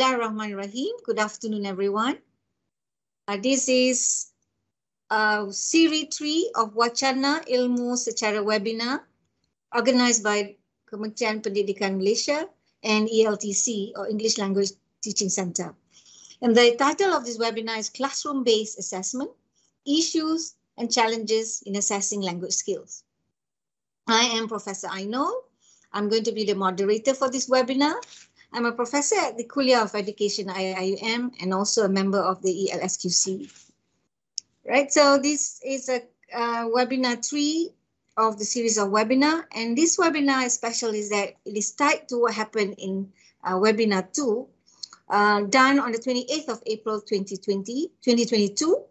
Bismillahirrahmanirrahim. Good afternoon, everyone. Uh, this is uh, Series 3 of Wacana Ilmu Secara Webinar organized by Kementerian Pendidikan Malaysia and ELTC or English Language Teaching Center. And the title of this webinar is Classroom-Based Assessment, Issues and Challenges in Assessing Language Skills. I am Professor Ainol. I'm going to be the moderator for this webinar. I'm a professor at the Kulliyyah of Education IIUM and also a member of the ELSQC. Right, so this is a uh, webinar three of the series of webinar. And this webinar is special is that it is tied to what happened in uh, webinar two, uh, done on the 28th of April 2020, 2022,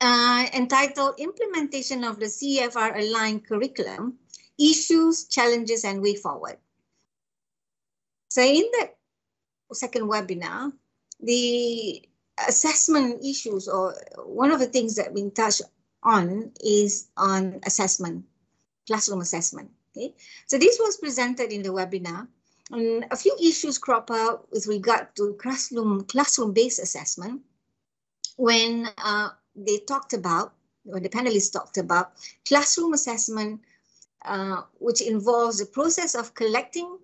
uh, entitled Implementation of the CEFR Aligned Curriculum, Issues, Challenges, and Way Forward. So in the second webinar, the assessment issues or one of the things that we touched on is on assessment, classroom assessment. Okay, so this was presented in the webinar, and a few issues crop up with regard to classroom classroom-based assessment when uh, they talked about, when the panelists talked about classroom assessment, uh, which involves the process of collecting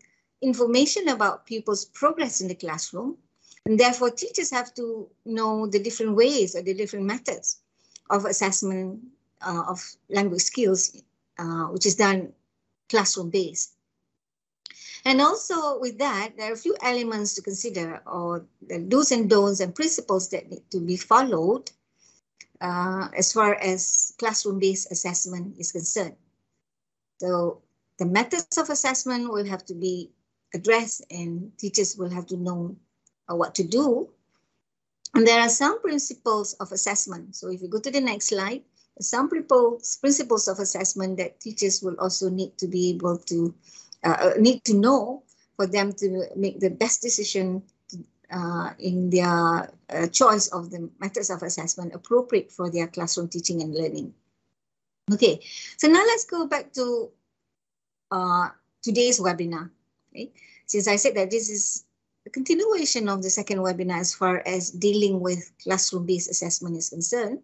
information about pupils' progress in the classroom, and therefore teachers have to know the different ways or the different methods of assessment uh, of language skills, uh, which is done classroom based. And also with that, there are a few elements to consider or the do's and don'ts and principles that need to be followed uh, as far as classroom-based assessment is concerned. So the methods of assessment will have to be addressed and teachers will have to know uh, what to do and there are some principles of assessment. So if you go to the next slide, some principles of assessment that teachers will also need to be able to uh, uh, need to know for them to make the best decision uh, in their uh, choice of the methods of assessment appropriate for their classroom teaching and learning. Okay, so now let's go back to uh, today's webinar. Since I said that this is a continuation of the second webinar as far as dealing with classroom-based assessment is concerned,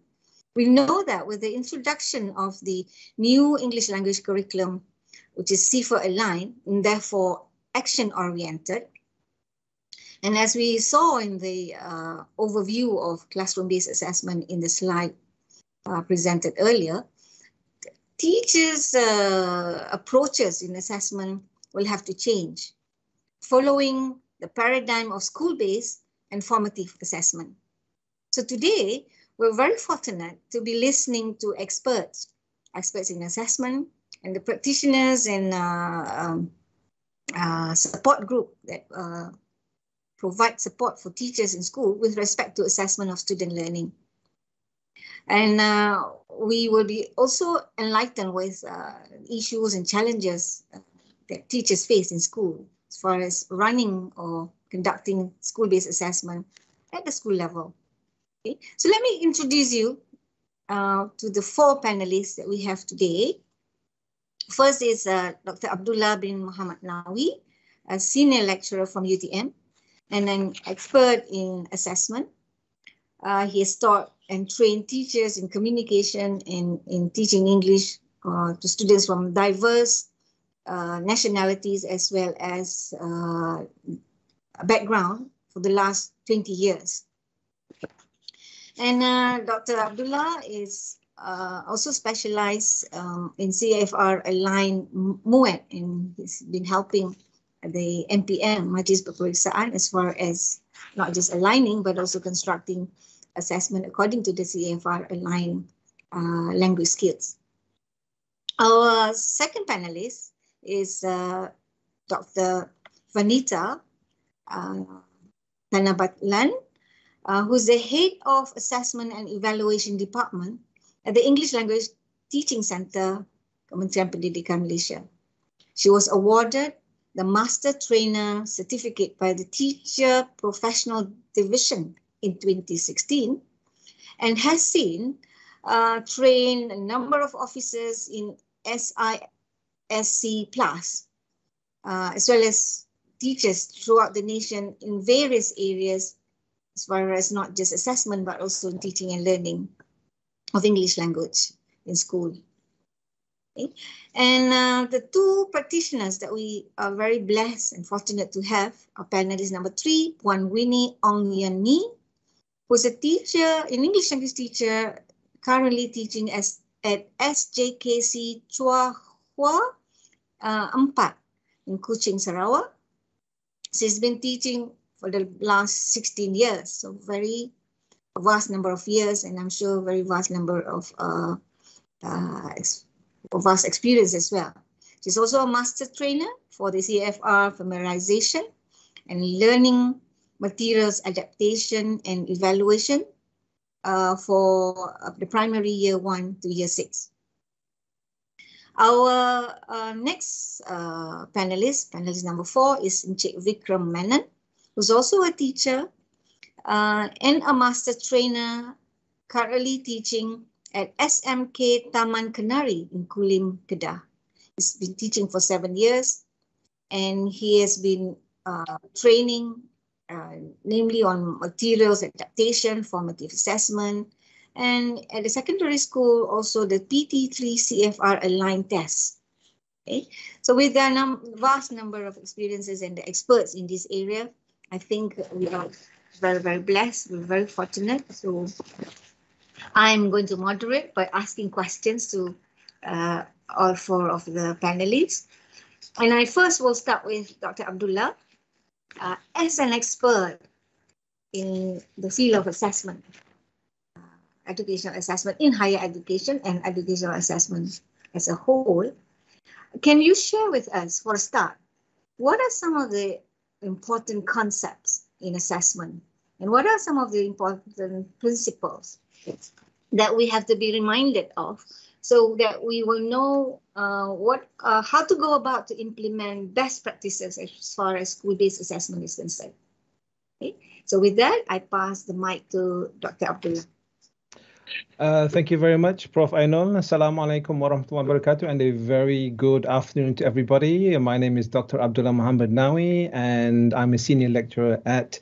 we know that with the introduction of the new English language curriculum, which is CEFR aligned and therefore action-oriented, and as we saw in the uh, overview of classroom-based assessment in the slide uh, presented earlier, teachers' uh, approaches in assessment will have to change following the paradigm of school-based and formative assessment. So today, we're very fortunate to be listening to experts, experts in assessment, and the practitioners and uh, um, uh, support group that uh, provide support for teachers in school with respect to assessment of student learning. And uh, we will be also enlightened with uh, issues and challenges uh, that teachers face in school as far as running or conducting school-based assessment at the school level. Okay, so let me introduce you uh, to the four panelists that we have today. First is uh, Dr. Abdullah bin Muhammad Nawi, a senior lecturer from UTM and an expert in assessment. Uh, he has taught and trained teachers in communication and in teaching English uh, to students from diverse uh, nationalities as well as uh, background for the last 20 years. And uh, Dr. Abdullah is uh, also specialized um, in CEFR aligned MUET and he's been helping the MPM, Majlis Peperiksaan, as far as not just aligning, but also constructing assessment according to the CEFR aligned uh, language skills. Our second panelist is uh, Dr. Vanita uh, Tanabatlan, uh, who's the head of Assessment and Evaluation Department at the English Language Teaching Center, Kementerian Pendidikan Malaysia. She was awarded the Master Trainer Certificate by the Teacher Professional Division in 2016 and has seen uh, trained a number of officers in SI SC plus, uh, as well as teachers throughout the nation in various areas, as far as not just assessment, but also teaching and learning of English language in school. Okay. And uh, the two practitioners that we are very blessed and fortunate to have are panelist number three, Puan Winnie Ong Yan Ni, who's a teacher, an English language teacher, currently teaching as, at SJKC Chung Hua uh, Empat in Kuching, Sarawak. She's been teaching for the last 16 years, so very vast number of years, and I'm sure very vast number of uh, uh, vast experience as well. She's also a master trainer for the CEFR familiarization and learning materials adaptation and evaluation uh, for uh, the primary year one to year six. Our uh, next uh, panelist, panelist number four, is Vikram Menon, who's also a teacher uh, and a master trainer currently teaching at SMK Taman Kenari in Kulim, Kedah. He's been teaching for seven years and he has been uh, training, uh, namely on materials adaptation, formative assessment, and at the secondary school, also the PT3 CEFR aligned test. Okay, so with the num vast number of experiences and the experts in this area, I think we are very, very blessed. We're very fortunate. So I'm going to moderate by asking questions to uh, all four of the panelists. And I first will start with Dr. Abdullah. Uh, as an expert in the field of assessment, educational assessment in higher education and educational assessment as a whole, can you share with us, for a start, what are some of the important concepts in assessment? And what are some of the important principles that we have to be reminded of so that we will know uh, what uh, how to go about to implement best practices as far as school-based assessment is concerned. Okay, so with that, I pass the mic to Dr. Abdullah. Uh, thank you very much, Prof. Ainol. Assalamu alaikum wa rahmatullahi wa barakatuh, and a very good afternoon to everybody. My name is Dr. Abdullah Muhammad Nawi, and I'm a senior lecturer at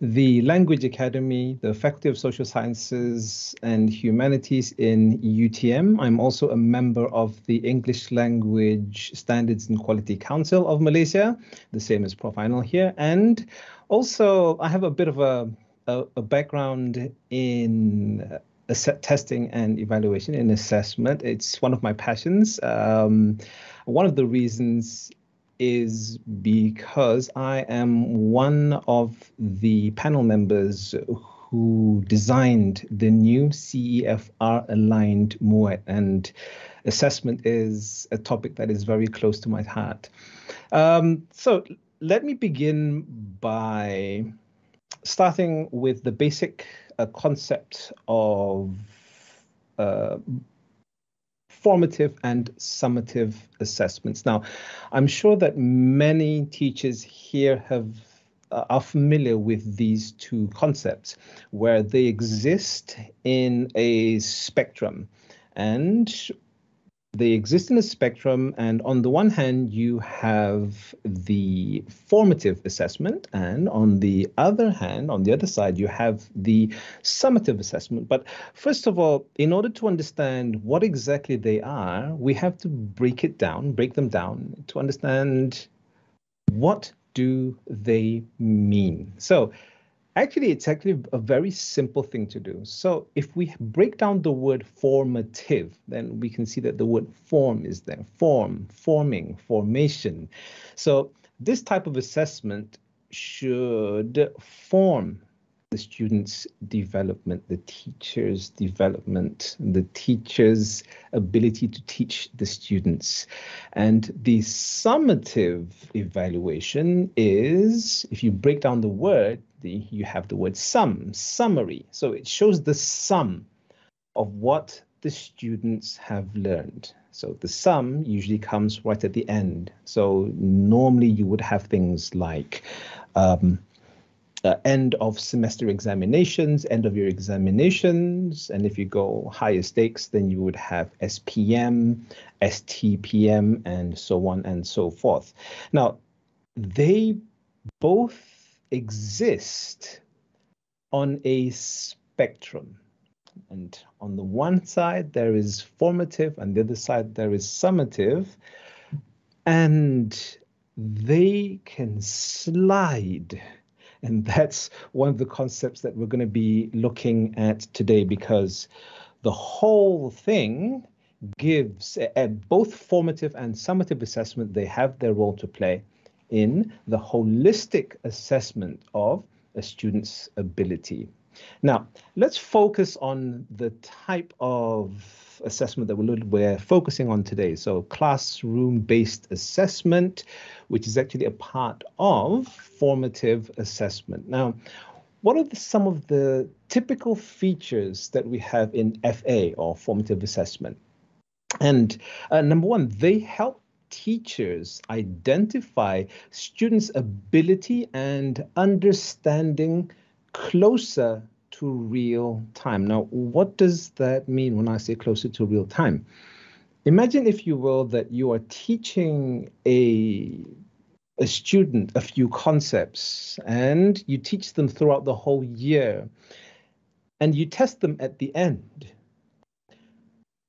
the Language Academy, the Faculty of Social Sciences and Humanities in UTM. I'm also a member of the English Language Standards and Quality Council of Malaysia, the same as Prof. Ainol here. And also, I have a bit of a, a, a background in testing and evaluation and assessment. It's one of my passions. Um, one of the reasons is because I am one of the panel members who designed the new CEFR aligned MUET and assessment is a topic that is very close to my heart. Um, so let me begin by starting with the basic uh, concept of uh, formative and summative assessments. Now, I'm sure that many teachers here have uh, are familiar with these two concepts where they exist in a spectrum and they exist in a spectrum, and on the one hand, you have the formative assessment, and on the other hand, on the other side, you have the summative assessment. But first of all, in order to understand what exactly they are, we have to break it down, break them down to understand what do they mean. So Actually, it's actually a very simple thing to do. So if we break down the word formative, then we can see that the word form is there. Form, forming, formation. So this type of assessment should form the student's development, the teacher's development, the teacher's ability to teach the students. And the summative evaluation is, if you break down the word, the, you have the word sum, summary. So it shows the sum of what the students have learned. So the sum usually comes right at the end. So normally you would have things like um, uh, end of semester examinations, end of year examinations. And if you go higher stakes, then you would have SPM, STPM, and so on and so forth. Now, they both exist on a spectrum. And on the one side, there is formative, and the other side, there is summative. And they can slide. And that's one of the concepts that we're going to be looking at today because the whole thing gives at both formative and summative assessment, they have their role to play in the holistic assessment of a student's ability. Now, let's focus on the type of assessment that we're focusing on today. So classroom-based assessment, which is actually a part of formative assessment. Now, what are the, some of the typical features that we have in FA or formative assessment? And uh, number one, they help teachers identify students' ability and understanding closer to real time. Now, what does that mean when I say closer to real time? Imagine, if you will, that you are teaching a a student a few concepts and you teach them throughout the whole year and you test them at the end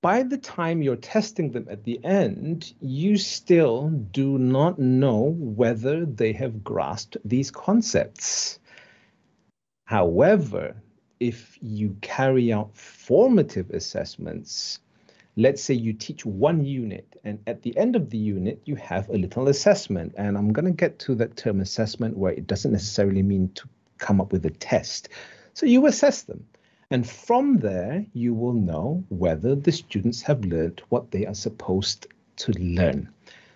by the time you're testing them at the end, you still do not know whether they have grasped these concepts. However, if you carry out formative assessments, let's say you teach one unit, and at the end of the unit, you have a little assessment. And I'm going to get to that term assessment where it doesn't necessarily mean to come up with a test. So you assess them. And from there, you will know whether the students have learned what they are supposed to learn.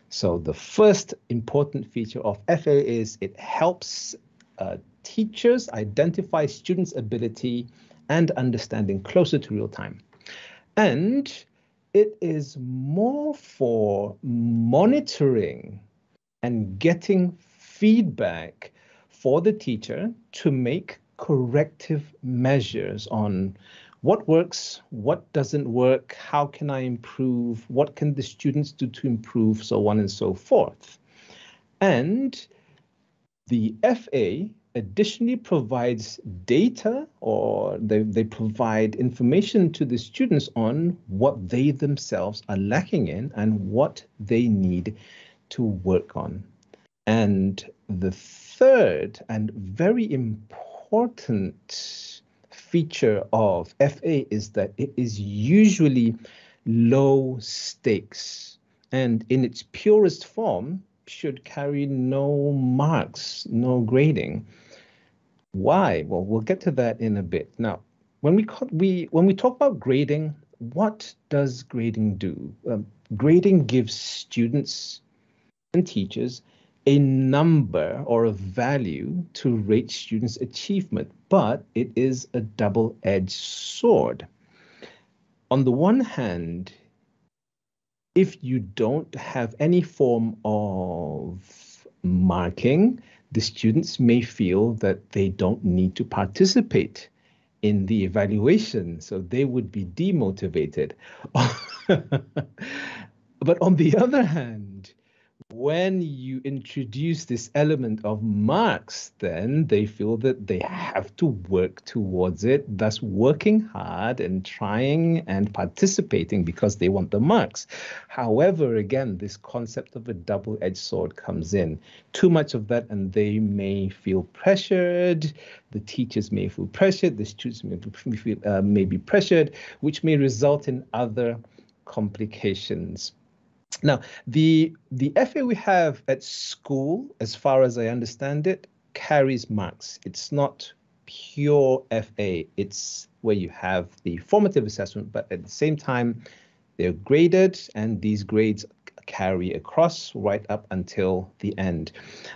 So the first important feature of FA is it helps uh, teachers identify students' ability and understanding closer to real time. And it is more for monitoring and getting feedback for the teacher to make corrective measures on what works, what doesn't work, how can I improve, what can the students do to improve, so on and so forth. And the FA additionally provides data or they, they provide information to the students on what they themselves are lacking in and what they need to work on. And the third and very important feature of FA is that it is usually low stakes and in its purest form should carry no marks, no grading. Why? Well, we'll get to that in a bit. Now, when we we when we talk about grading, what does grading do? Um, grading gives students and teachers a number or a value to rate students' achievement, but it is a double edged sword. On the one hand, if you don't have any form of marking, the students may feel that they don't need to participate in the evaluation, so they would be demotivated. but on the other hand, when you introduce this element of marks, then they feel that they have to work towards it, thus working hard and trying and participating because they want the marks. However, again, this concept of a double edged sword comes in. Too much of that, and they may feel pressured. The teachers may feel pressured. The students may, feel, uh, may be pressured, which may result in other complications. Now, the the FA we have at school, as far as I understand it, carries marks. It's not pure FA. It's where you have the formative assessment, but at the same time, they're graded, and these grades carry across right up until the end,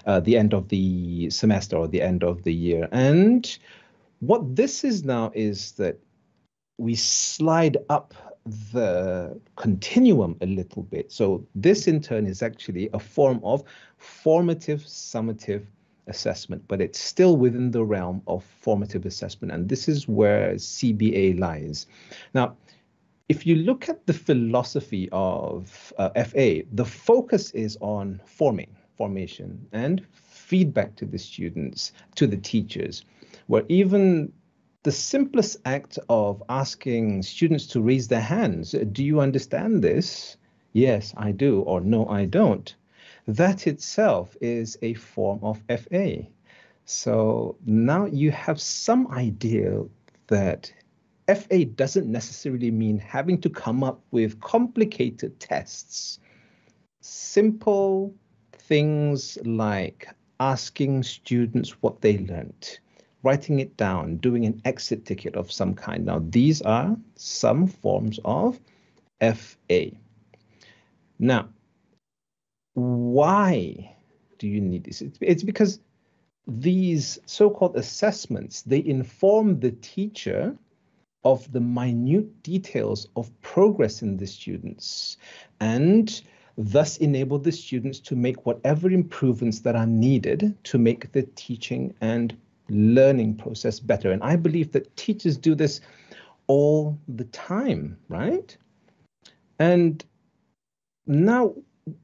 uh, the end of the semester or the end of the year. And what this is now is that we slide up the continuum a little bit. So this in turn is actually a form of formative summative assessment, but it's still within the realm of formative assessment. And this is where CBA lies. Now, if you look at the philosophy of uh, FA, the focus is on forming, formation, and feedback to the students, to the teachers, where even the simplest act of asking students to raise their hands, do you understand this? Yes, I do, or no, I don't. That itself is a form of FA. So now you have some idea that FA doesn't necessarily mean having to come up with complicated tests. Simple things like asking students what they learned, writing it down, doing an exit ticket of some kind. Now, these are some forms of FA. Now, why do you need this? It's because these so-called assessments, they inform the teacher of the minute details of progress in the students and thus enable the students to make whatever improvements that are needed to make the teaching and learning process better. And I believe that teachers do this all the time, right? And now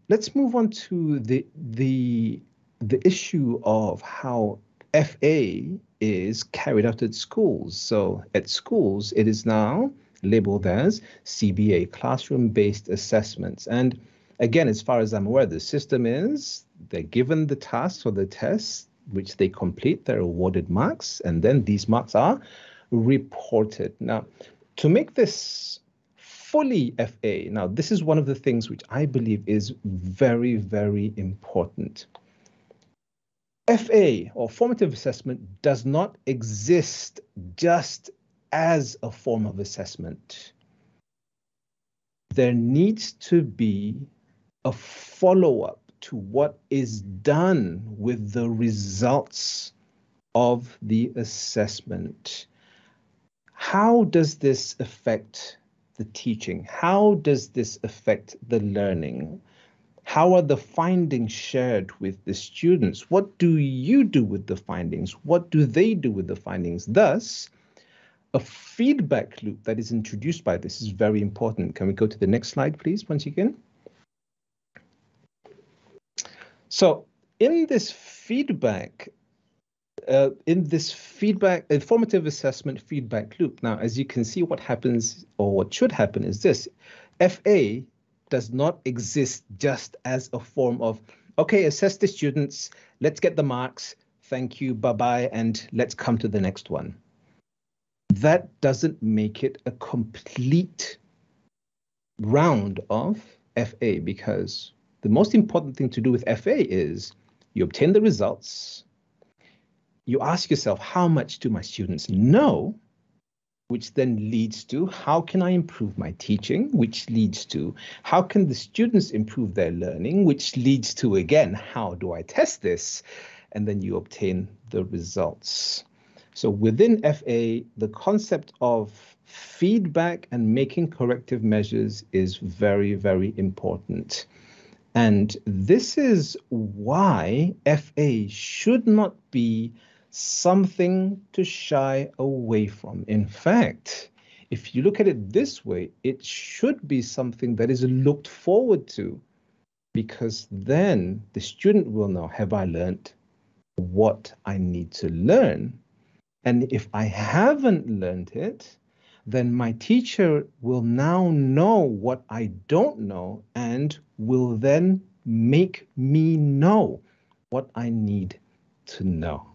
let's move on to the the the issue of how FA is carried out at schools. So at schools, it is now labeled as CBA, classroom-based assessments. And again, as far as I'm aware, the system is they're given the tasks or the tests, which they complete, they're awarded marks, and then these marks are reported. Now, to make this fully FA, now this is one of the things which I believe is very, very important. FA or formative assessment does not exist just as a form of assessment. There needs to be a follow up to what is done with the results of the assessment. How does this affect the teaching? How does this affect the learning? How are the findings shared with the students? What do you do with the findings? What do they do with the findings? Thus, a feedback loop that is introduced by this is very important. Can we go to the next slide, please, once again? So in this feedback, uh, in this feedback, informative assessment feedback loop, now, as you can see, what happens or what should happen is this. FA does not exist just as a form of, okay, assess the students, let's get the marks, thank you, bye-bye, and let's come to the next one. That doesn't make it a complete round of FA because the most important thing to do with FA is you obtain the results, you ask yourself, how much do my students know? Which then leads to how can I improve my teaching, which leads to how can the students improve their learning, which leads to again, how do I test this? And then you obtain the results. So within FA, the concept of feedback and making corrective measures is very, very important. And this is why FA should not be something to shy away from. In fact, if you look at it this way, it should be something that is looked forward to because then the student will know, have I learned what I need to learn? And if I haven't learned it, then my teacher will now know what I don't know and will then make me know what I need to know.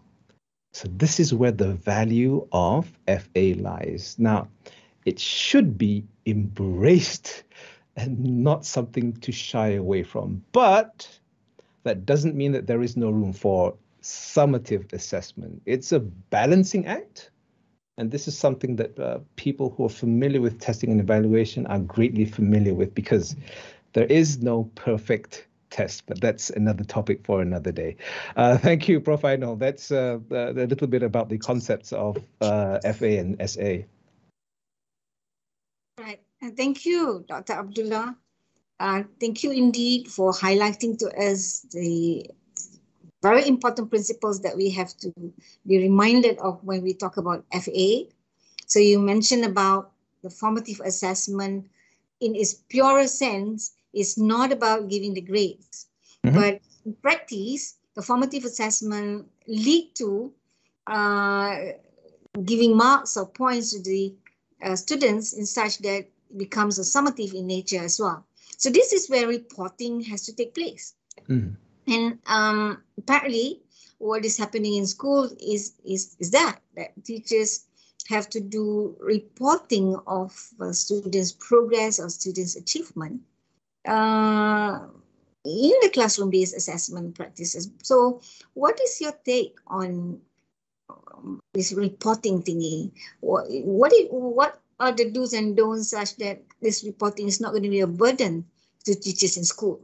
So this is where the value of FA lies. Now, it should be embraced and not something to shy away from. But that doesn't mean that there is no room for summative assessment. It's a balancing act and this is something that uh, people who are familiar with testing and evaluation are greatly familiar with because there is no perfect test, but that's another topic for another day. Uh, thank you, Prof. Ainol. That's uh, a little bit about the concepts of uh, FA and SA. Right. Thank you, Dr. Abdullah. Uh, thank you indeed for highlighting to us the very important principles that we have to be reminded of when we talk about FA. So you mentioned about the formative assessment in its purest sense is not about giving the grades, mm-hmm. but in practice, the formative assessment lead to uh, giving marks or points to the uh, students in such that it becomes a summative in nature as well. So this is where reporting has to take place. Mm. And um, apparently, what is happening in school is is is that that teachers have to do reporting of uh, students' progress or students' achievement uh, in the classroom-based assessment practices. So, what is your take on um, this reporting thingy? What what, are the do's and don'ts such that this reporting is not going to be a burden to teachers in school?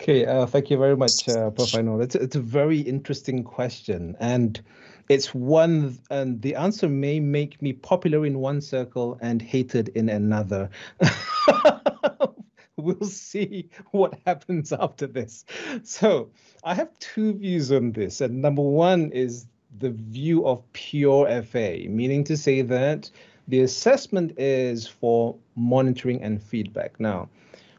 Okay, uh, thank you very much, uh, Prof. Know it's, it's a very interesting question, and it's one, and the answer may make me popular in one circle and hated in another. we'll see what happens after this. So, I have two views on this, and number one is the view of pure FA, meaning to say that the assessment is for monitoring and feedback. Now,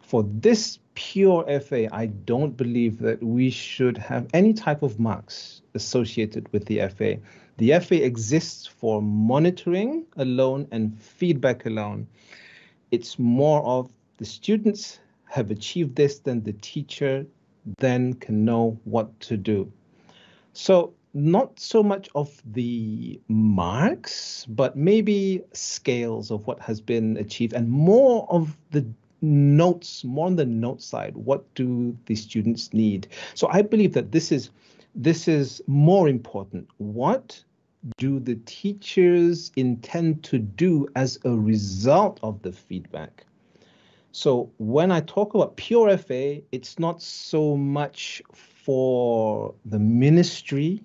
for this pure FA, I don't believe that we should have any type of marks associated with the FA. The FA exists for monitoring alone and feedback alone. It's more of the students have achieved this, then the teacher then can know what to do. So not so much of the marks, but maybe scales of what has been achieved and more of the notes, more on the note side. What do the students need? So I believe that this is this is more important. What do the teachers intend to do as a result of the feedback? So when I talk about pure FA, it's not so much for the ministry,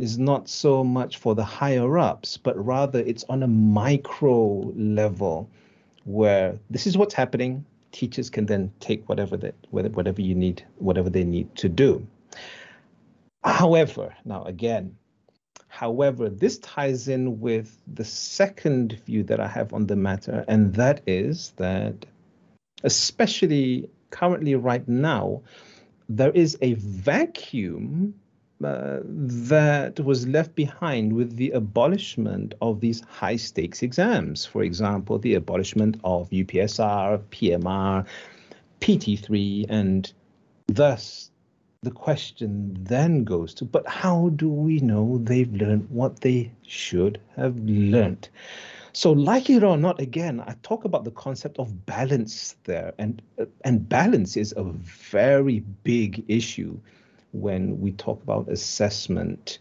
is not so much for the higher ups, but rather it's on a micro level where this is what's happening. Teachers can then take whatever that whatever you need, whatever they need to do. However, now again, however, this ties in with the second view that I have on the matter, and that is that, especially currently right now, there is a vacuum uh, that was left behind with the abolishment of these high stakes exams. For example, the abolishment of UPSR, PMR, PT3, and thus the question then goes to but how do we know they've learned what they should have learned? So, like it or not, again, I talk about the concept of balance there, and uh, and balance is a very big issue when we talk about assessment.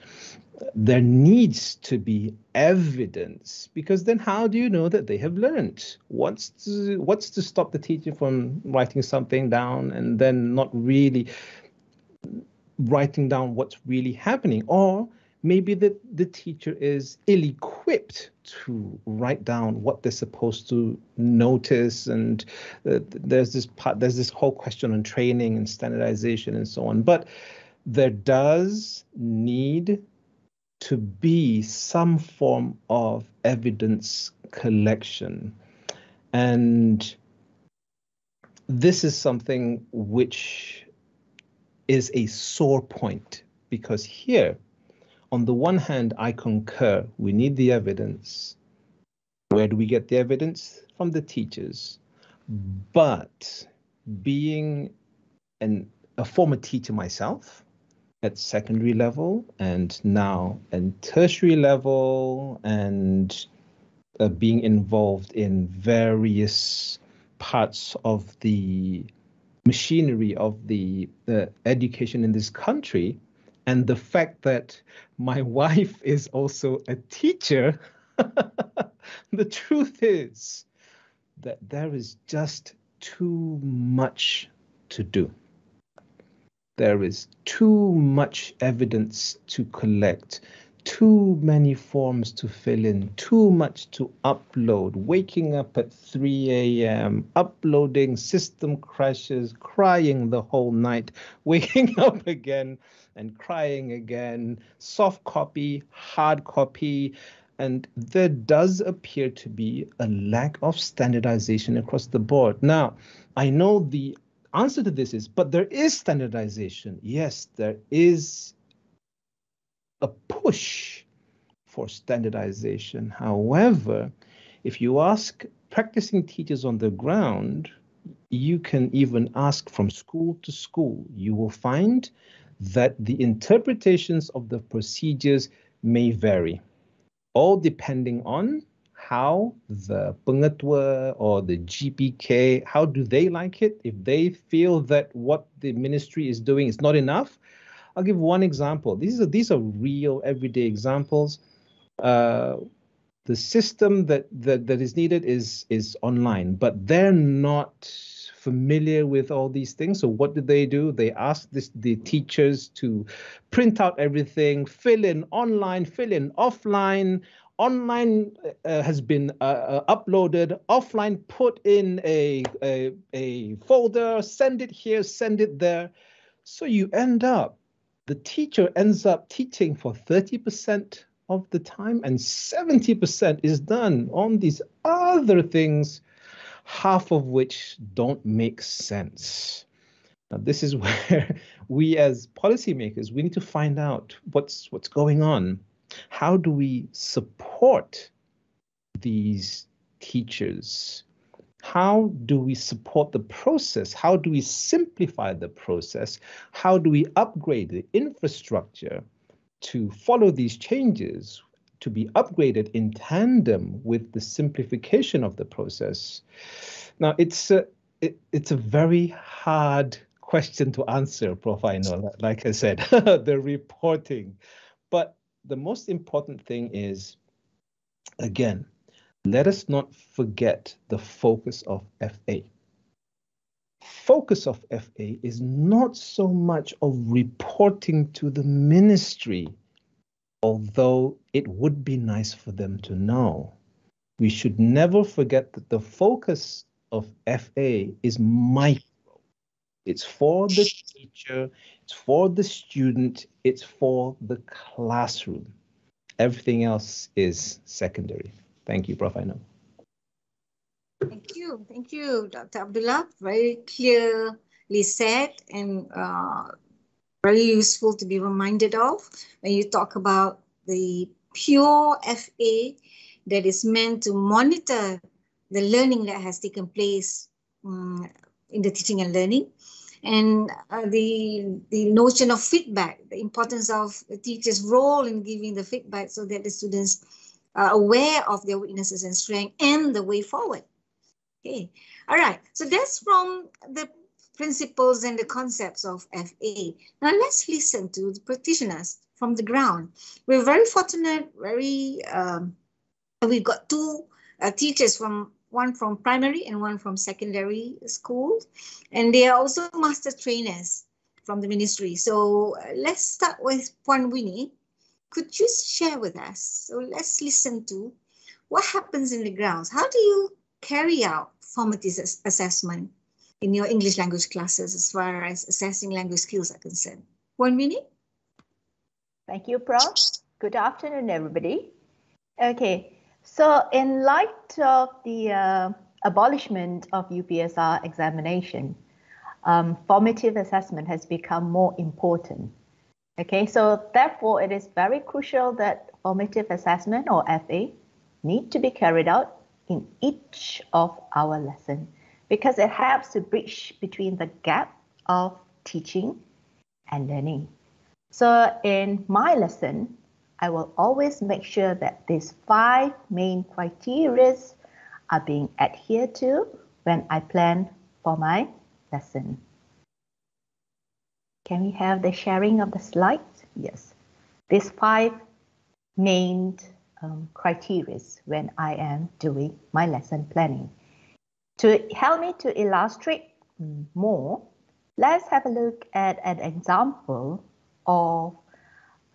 There needs to be evidence because then how do you know that they have learned? What's to, what's to stop the teacher from writing something down and then not really writing down what's really happening? Or maybe the, the teacher is ill-equipped to write down what they're supposed to notice and uh, there's this part there's this whole question on training and standardization and so on but there does need to be some form of evidence collection. And this is something which is a sore point because here, on the one hand, I concur, we need the evidence. Where do we get the evidence? From the teachers. But being an, a former teacher myself, at secondary level and now at tertiary level and uh, being involved in various parts of the machinery of the uh, education in this country and the fact that my wife is also a teacher the truth is that there is just too much to do. There is too much evidence to collect, too many forms to fill in, too much to upload, waking up at 3 a.m., uploading system crashes, crying the whole night, waking up again and crying again, soft copy, hard copy. And there does appear to be a lack of standardization across the board. Now, I know the answer to this is, but there is standardization. Yes, there is a push for standardization. However, if you ask practicing teachers on the ground, you can even ask from school to school. You will find that the interpretations of the procedures may vary, all depending on how the pengetua or the GPK, how do they like it? If they feel that what the ministry is doing is not enough, I'll give one example. These are these are real everyday examples. Uh, the system that, that that is needed is is online, but they're not familiar with all these things. So what do they do? They ask this, the teachers to print out everything, fill in online, fill in offline. Online uh, has been uh, uh, uploaded, offline put in a, a, a folder, send it here, send it there. So you end up, the teacher ends up teaching for 30% of the time and 70% is done on these other things half of which don't make sense. Now, this is where we as policymakers, we need to find out what's what's going on. How do we support these teachers? How do we support the process? How do we simplify the process? How do we upgrade the infrastructure to follow these changes to be upgraded in tandem with the simplification of the process. Now, it's a, it, it's a very hard question to answer, Prof. Know, like I said, the reporting. But the most important thing is, again, let us not forget the focus of FA. Focus of FA is not so much of reporting to the ministry although it would be nice for them to know. We should never forget that the focus of FA is micro. It's for the teacher, it's for the student, it's for the classroom. Everything else is secondary. Thank you, Prof. Know. Thank you. Thank you, Dr. Abdullah. Very clearly said and uh, very useful to be reminded of when you talk about the pure FA that is meant to monitor the learning that has taken place um, in the teaching and learning and uh, the the notion of feedback the importance of the teacher's role in giving the feedback so that the students are aware of their weaknesses and strengths and the way forward okay all right so that's from the principles and the concepts of FA. Now let's listen to the practitioners from the ground. We're very fortunate, very, um, we've got two uh, teachers from one from primary and one from secondary school. And they are also master trainers from the ministry. So uh, let's start with Puan Winnie. Could you share with us? So let's listen to what happens in the grounds. How do you carry out formative assessment in your English language classes as far as assessing language skills are concerned. One minute. Thank you, Prof. Good afternoon, everybody. Okay, so in light of the uh, abolishment of UPSR examination, um, formative assessment has become more important. Okay, so therefore it is very crucial that formative assessment or FA need to be carried out in each of our lesson because it helps to bridge between the gap of teaching and learning. So in my lesson, I will always make sure that these five main criteria are being adhered to when I plan for my lesson. Can we have the sharing of the slides? Yes. These five main um, criteria when I am doing my lesson planning. To help me to illustrate more, let's have a look at an example of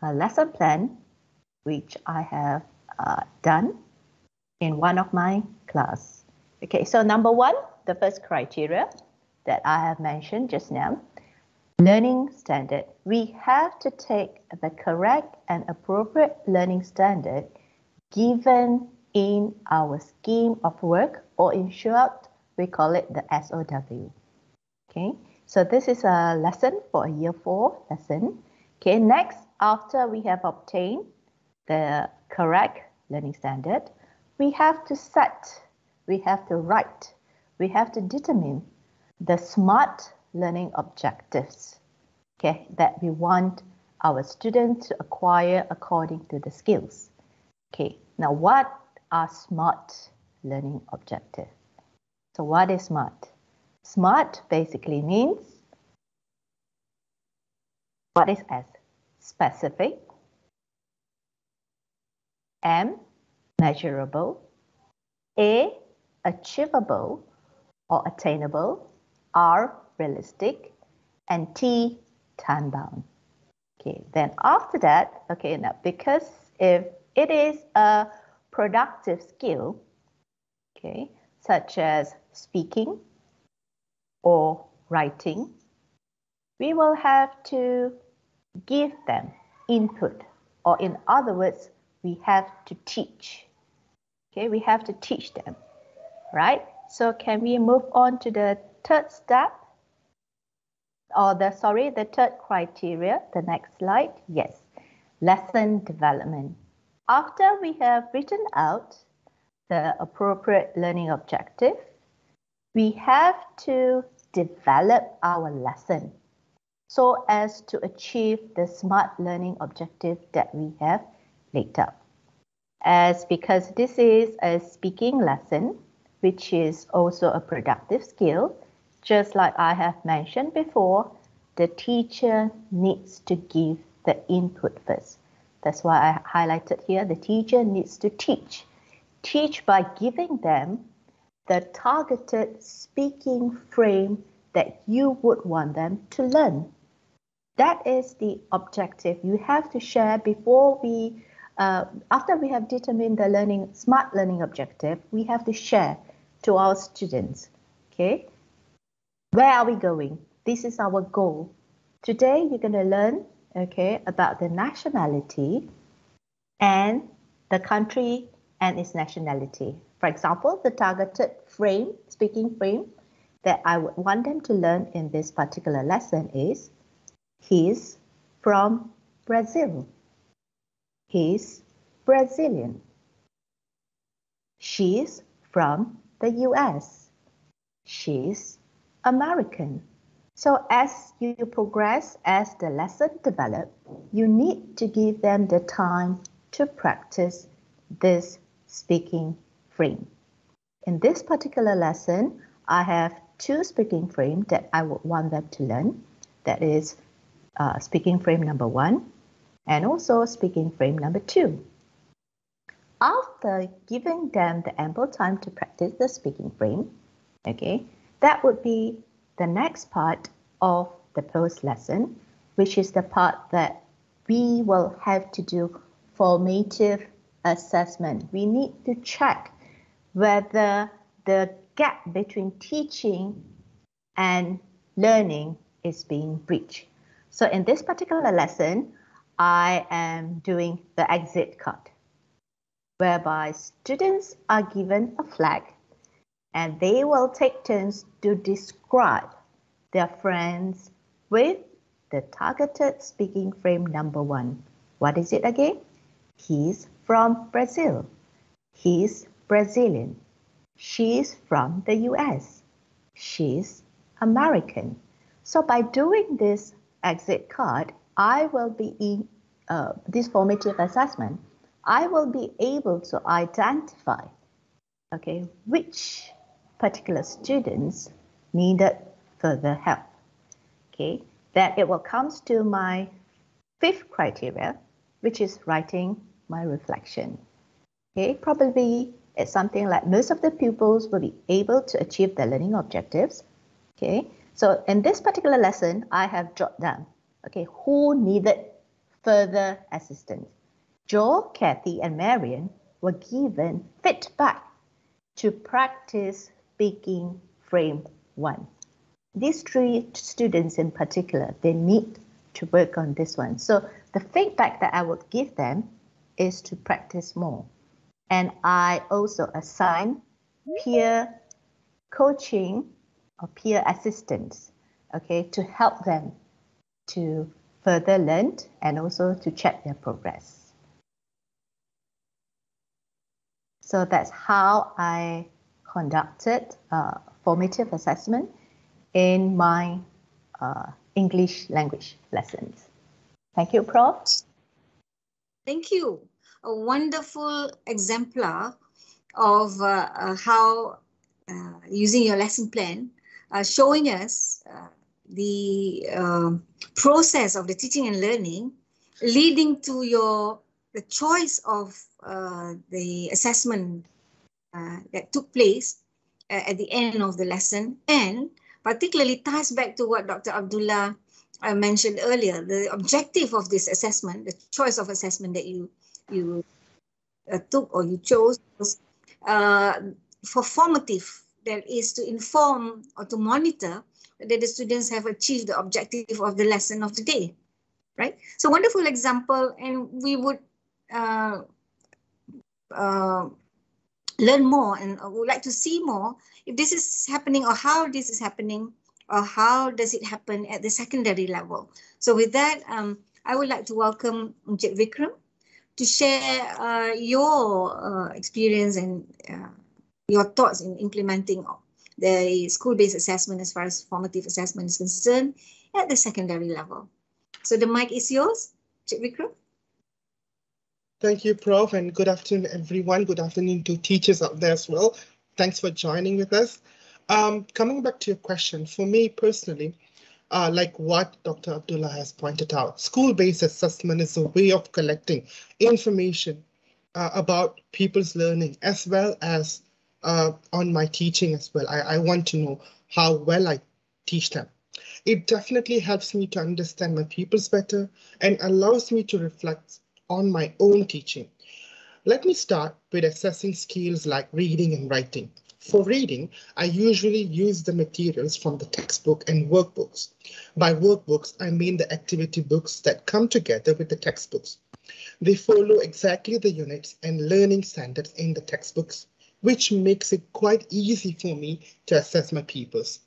a lesson plan which I have uh, done in one of my class. Okay, so number one, the first criteria that I have mentioned just now, learning standard. We have to take the correct and appropriate learning standard given in our scheme of work or in short we call it the SOW. Okay, so this is a lesson for a year four lesson. Okay, next, after we have obtained the correct learning standard, we have to set, we have to write, we have to determine the smart learning objectives okay, that we want our students to acquire according to the skills. Okay, now what are SMART learning objectives? So what is SMART? SMART basically means what is S? Specific, M, measurable, A, achievable or attainable, R, realistic, and T, time bound. Okay, then after that, okay, now because if it is a productive skill, okay, such as speaking or writing, we will have to give them input, or in other words, we have to teach. Okay, we have to teach them, right? So can we move on to the third step? Or the, sorry, the third criteria, the next slide. Yes, lesson development. After we have written out the appropriate learning objective, we have to develop our lesson so as to achieve the smart learning objective that we have laid out. As because this is a speaking lesson, which is also a productive skill, just like I have mentioned before, the teacher needs to give the input first. That's why I highlighted here, the teacher needs to teach. Teach by giving them the targeted speaking frame that you would want them to learn. That is the objective you have to share before we, uh, after we have determined the learning, smart learning objective, we have to share to our students. Okay, where are we going? This is our goal. Today you're going to learn, okay, about the nationality and the country and its nationality. For example, the targeted frame, speaking frame that I would want them to learn in this particular lesson is he's from Brazil. He's Brazilian. She's from the US. She's American. So as you progress, as the lesson develops, you need to give them the time to practice this speaking frame. In this particular lesson, I have two speaking frame that I would want them to learn. That is uh, speaking frame number one and also speaking frame number two. After giving them the ample time to practice the speaking frame, okay, that would be the next part of the post lesson, which is the part that we will have to do formative assessment. We need to check whether the gap between teaching and learning is being breached. So in this particular lesson, I am doing the exit card whereby students are given a flag and they will take turns to describe their friends with the targeted speaking frame number one. What is it again? He's from Brazil. He's Brazilian. She's from the US. She's American. So by doing this exit card, I will be in uh, this formative assessment I will be able to identify, okay, which particular students needed further help. Okay, then it will come to my fifth criteria, which is writing my reflection. Okay, probably it's something like most of the pupils will be able to achieve their learning objectives. Okay, so in this particular lesson, I have jotted down, okay, who needed further assistance. Joel, Kathy, and Marion were given feedback to practice speaking frame one. These three students in particular, they need to work on this one. So the feedback that I would give them is to practice more. And I also assign peer coaching or peer assistance okay, to help them to further learn and also to check their progress. So that's how I conducted formative assessment in my uh, English language lessons. Thank you, Prof. Thank you. A wonderful exemplar of uh, uh, how uh, using your lesson plan, uh, showing us the process of the teaching and learning, leading to your the choice of the assessment that took place at the end of the lesson, and particularly ties back to what Dr. Abdullah I mentioned earlier, the objective of this assessment, the choice of assessment that you you uh, took or you chose was uh, for formative, that is to inform or to monitor that the students have achieved the objective of the lesson of the day, right? So wonderful example, and we would uh, uh, learn more and would like to see more if this is happening or how this is happening or how does it happen at the secondary level. So with that, um, I would like to welcome Encik Vikram to share uh, your uh, experience and uh, your thoughts in implementing the school-based assessment as far as formative assessment is concerned at the secondary level. So the mic is yours, Encik Vikram. Thank you, Prof, and good afternoon, everyone. Good afternoon to teachers out there as well. Thanks for joining with us. Um, coming back to your question, for me personally, uh, like what Dr. Abdullah has pointed out, school-based assessment is a way of collecting information uh, about people's learning as well as uh, on my teaching as well. I, I want to know how well I teach them. It definitely helps me to understand my pupils better and allows me to reflect on my own teaching. Let me start with assessing skills like reading and writing. For reading, I usually use the materials from the textbook and workbooks. By workbooks, I mean the activity books that come together with the textbooks. They follow exactly the units and learning standards in the textbooks, which makes it quite easy for me to assess my pupils.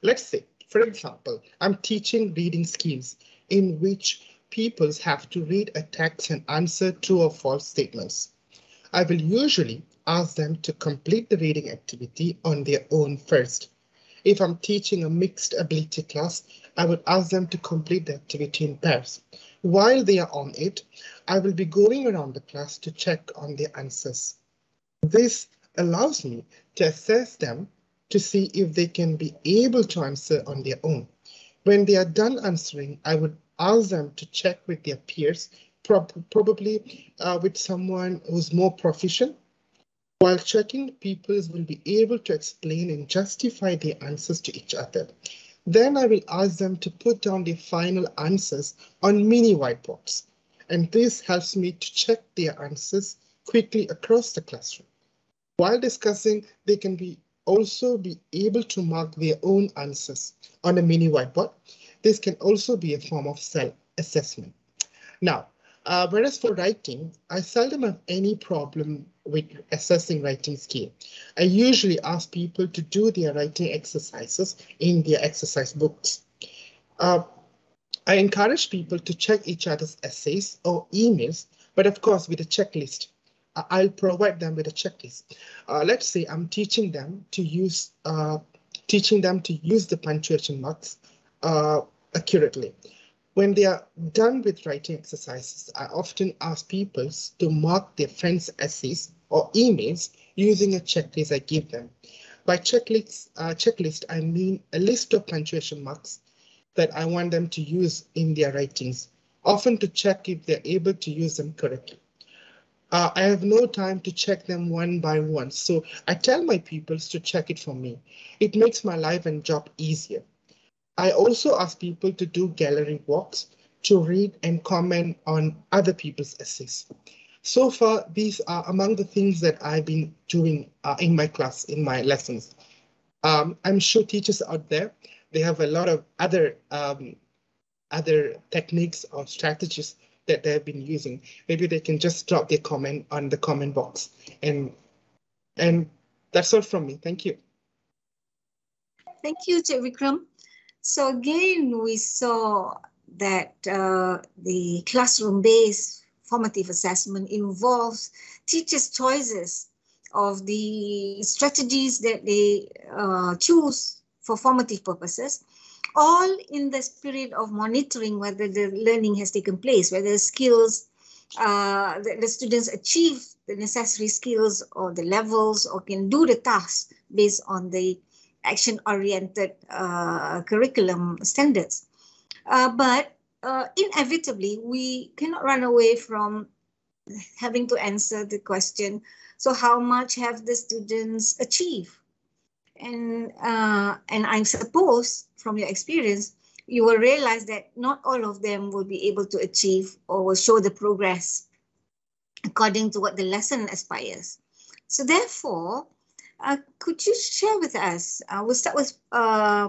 Let's say, for example, I'm teaching reading schemes in which pupils have to read a text and answer true or false statements. I will usually ask them to complete the reading activity on their own first. If I'm teaching a mixed ability class, I would ask them to complete the activity in pairs. While they are on it, I will be going around the class to check on their answers. This allows me to assess them to see if they can be able to answer on their own. When they are done answering, I would ask them to check with their peers, prob probably uh, with someone who's more proficient while checking, pupils will be able to explain and justify their answers to each other. Then I will ask them to put down their final answers on mini whiteboards. And this helps me to check their answers quickly across the classroom. While discussing, they can be also be able to mark their own answers on a mini whiteboard. This can also be a form of self-assessment. Now, uh, whereas for writing, I seldom have any problem with assessing writing skill. I usually ask people to do their writing exercises in their exercise books. Uh, I encourage people to check each other's essays or emails, but of course with a checklist. I'll provide them with a checklist. Uh, let's say I'm teaching them to use uh, teaching them to use the punctuation marks uh, accurately. When they are done with writing exercises, I often ask pupils to mark their friends' essays or emails using a checklist I give them. By checklist, uh, checklist, I mean a list of punctuation marks that I want them to use in their writings, often to check if they're able to use them correctly. Uh, I have no time to check them one by one, so I tell my pupils to check it for me. It makes my life and job easier. I also ask people to do gallery walks to read and comment on other people's essays. So far, these are among the things that I've been doing uh, in my class, in my lessons. Um, I'm sure teachers out there, they have a lot of other um, other techniques or strategies that they've been using. Maybe they can just drop their comment on the comment box. And, and that's all from me. Thank you. Thank you, Vikram. So again, we saw that uh, the classroom-based formative assessment involves teachers' choices of the strategies that they uh, choose for formative purposes, all in the spirit of monitoring whether the learning has taken place, whether skills, uh, the, the students achieve the necessary skills or the levels or can do the tasks based on the action-oriented uh, curriculum standards. Uh, but uh, inevitably, we cannot run away from having to answer the question, so how much have the students achieved? And, uh, and I suppose from your experience, you will realize that not all of them will be able to achieve or will show the progress according to what the lesson aspires. So therefore, uh, could you share with us, uh, we'll start with uh,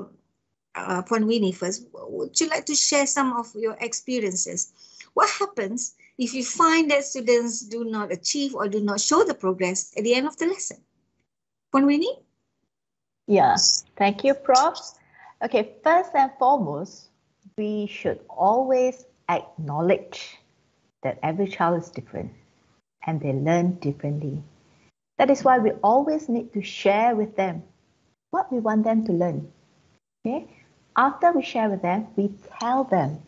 uh, Puan Winnie first. Would you like to share some of your experiences? What happens if you find that students do not achieve or do not show the progress at the end of the lesson? Puan Winnie? Yes, thank you, Prof. Okay, first and foremost, we should always acknowledge that every child is different and they learn differently. That is why we always need to share with them what we want them to learn. Okay? After we share with them, we tell them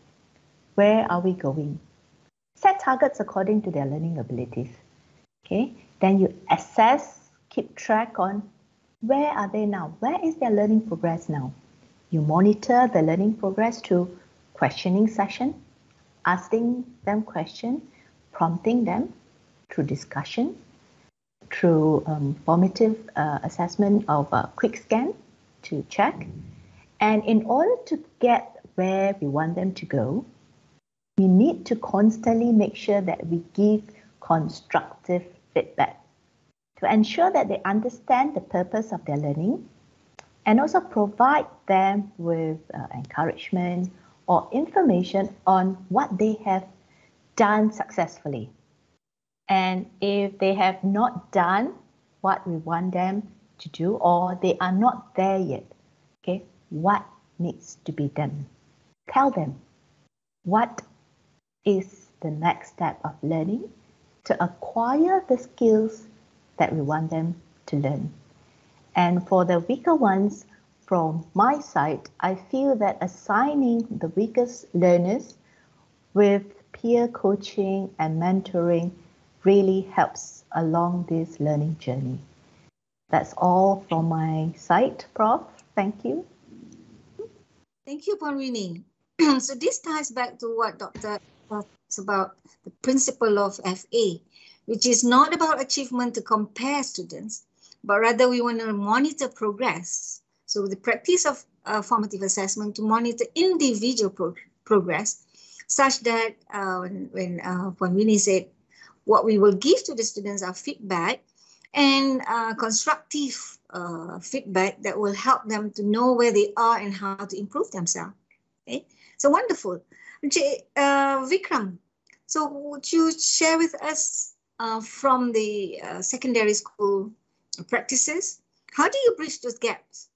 where are we going. Set targets according to their learning abilities. Okay? Then you assess, keep track on where are they now? Where is their learning progress now? You monitor the learning progress through questioning session, asking them questions, prompting them through discussion, through um, formative uh, assessment of a quick scan to check, and in order to get where we want them to go, we need to constantly make sure that we give constructive feedback to ensure that they understand the purpose of their learning and also provide them with uh, encouragement or information on what they have done successfully. And if they have not done what we want them to do or they are not there yet, okay, what needs to be done. Tell them what is the next step of learning to acquire the skills that we want them to learn. And for the weaker ones, from my side, I feel that assigning the weakest learners with peer coaching and mentoring really helps along this learning journey. That's all from my side, Prof. Thank you. Thank you, Puan Winnie. so this ties back to what Dr. talks about the principle of FA, which is not about achievement to compare students, but rather we want to monitor progress. So the practice of uh, formative assessment to monitor individual pro progress, such that uh, when, when uh, Winnie said, what we will give to the students are feedback and uh, constructive uh, feedback that will help them to know where they are and how to improve themselves. Okay, so wonderful. Uh, Vikram, so would you share with us uh, from the uh, secondary school practices, how do you bridge those gaps?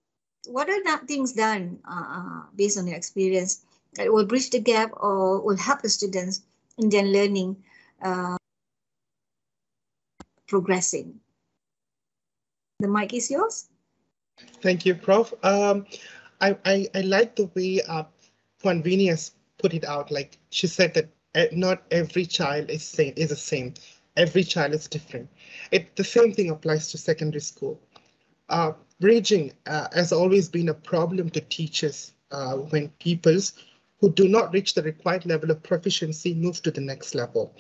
What are not things done uh, based on your experience that will bridge the gap or will help the students in their learning progressing? The mic is yours. Thank you, Prof. Um, I, I, I like the way uh, Puan put it out. Like she said that eh, not every child is same is the same. Every child is different. It the same thing applies to secondary school. Uh, bridging uh, has always been a problem to teachers uh, when pupils who do not reach the required level of proficiency move to the next level.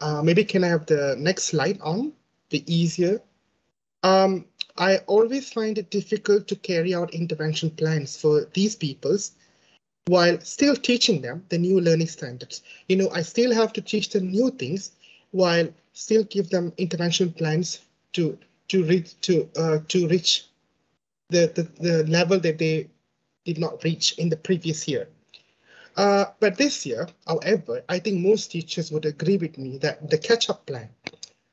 Uh, maybe can I have the next slide on the easier um, I always find it difficult to carry out intervention plans for these peoples while still teaching them the new learning standards. You know, I still have to teach them new things while still give them intervention plans to to reach to uh, to reach the, the the level that they did not reach in the previous year. Uh, but this year, however, I think most teachers would agree with me that the catch-up plan,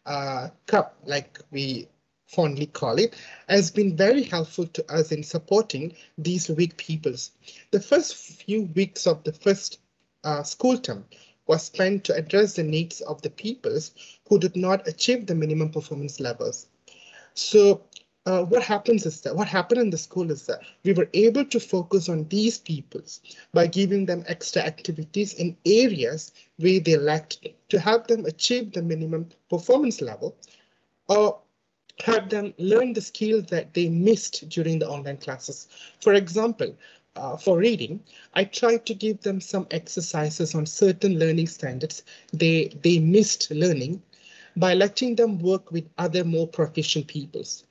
uh, CUP, like we fondly call it, has been very helpful to us in supporting these weak peoples. The first few weeks of the first uh, school term was spent to address the needs of the peoples who did not achieve the minimum performance levels. So uh, what happens is that what happened in the school is that we were able to focus on these peoples by giving them extra activities in areas where they lacked to help them achieve the minimum performance level or help them learn the skills that they missed during the online classes. For example, uh, for reading, I tried to give them some exercises on certain learning standards they, they missed learning by letting them work with other more proficient peoples.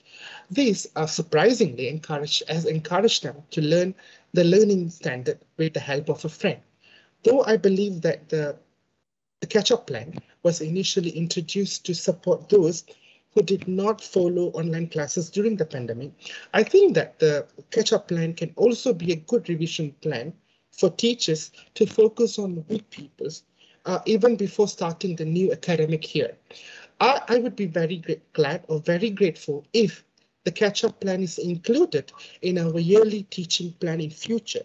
This are surprisingly encouraged, has encouraged them to learn the learning standard with the help of a friend. Though I believe that the, the catch-up plan was initially introduced to support those who did not follow online classes during the pandemic, I think that the catch-up plan can also be a good revision plan for teachers to focus on weak peoples uh, even before starting the new academic year. I, I would be very glad or very grateful if the catch-up plan is included in our yearly teaching plan in future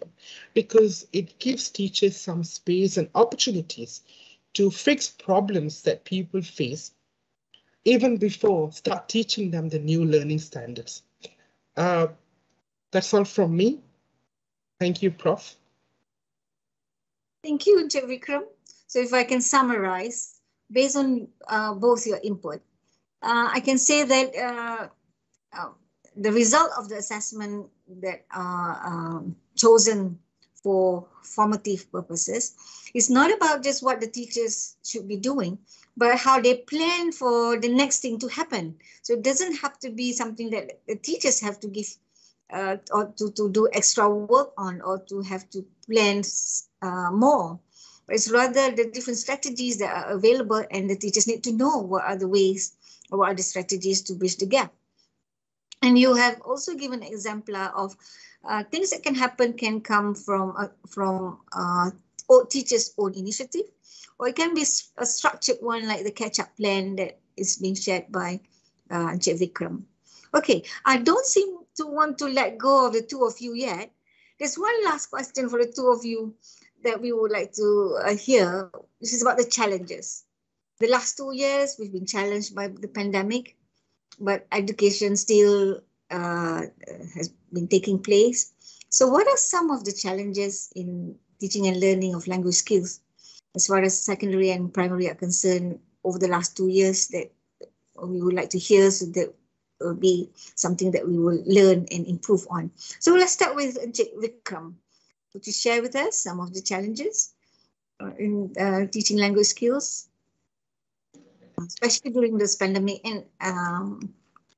because it gives teachers some space and opportunities to fix problems that people face even before start teaching them the new learning standards. Uh, that's all from me. Thank you, Prof. Thank you, Vikram. So if I can summarize, based on uh, both your input, uh, I can say that uh the result of the assessment that are um, chosen for formative purposes is not about just what the teachers should be doing, but how they plan for the next thing to happen. So it doesn't have to be something that the teachers have to give uh, or to, to do extra work on or to have to plan uh, more. But it's rather the different strategies that are available and the teachers need to know what are the ways or what are the strategies to bridge the gap. And you have also given exemplar of uh, things that can happen can come from uh, from uh, teachers' own initiative, or it can be a structured one like the catch-up plan that is being shared by uh, J. Vikram. Okay, I don't seem to want to let go of the two of you yet. There's one last question for the two of you that we would like to uh, hear, which is about the challenges. The last two years, we've been challenged by the pandemic but education still uh, has been taking place. So what are some of the challenges in teaching and learning of language skills as far as secondary and primary are concerned over the last two years that we would like to hear so that will be something that we will learn and improve on. So let's start with Vikram. Would you share with us some of the challenges uh, in uh, teaching language skills? Especially during this pandemic and um,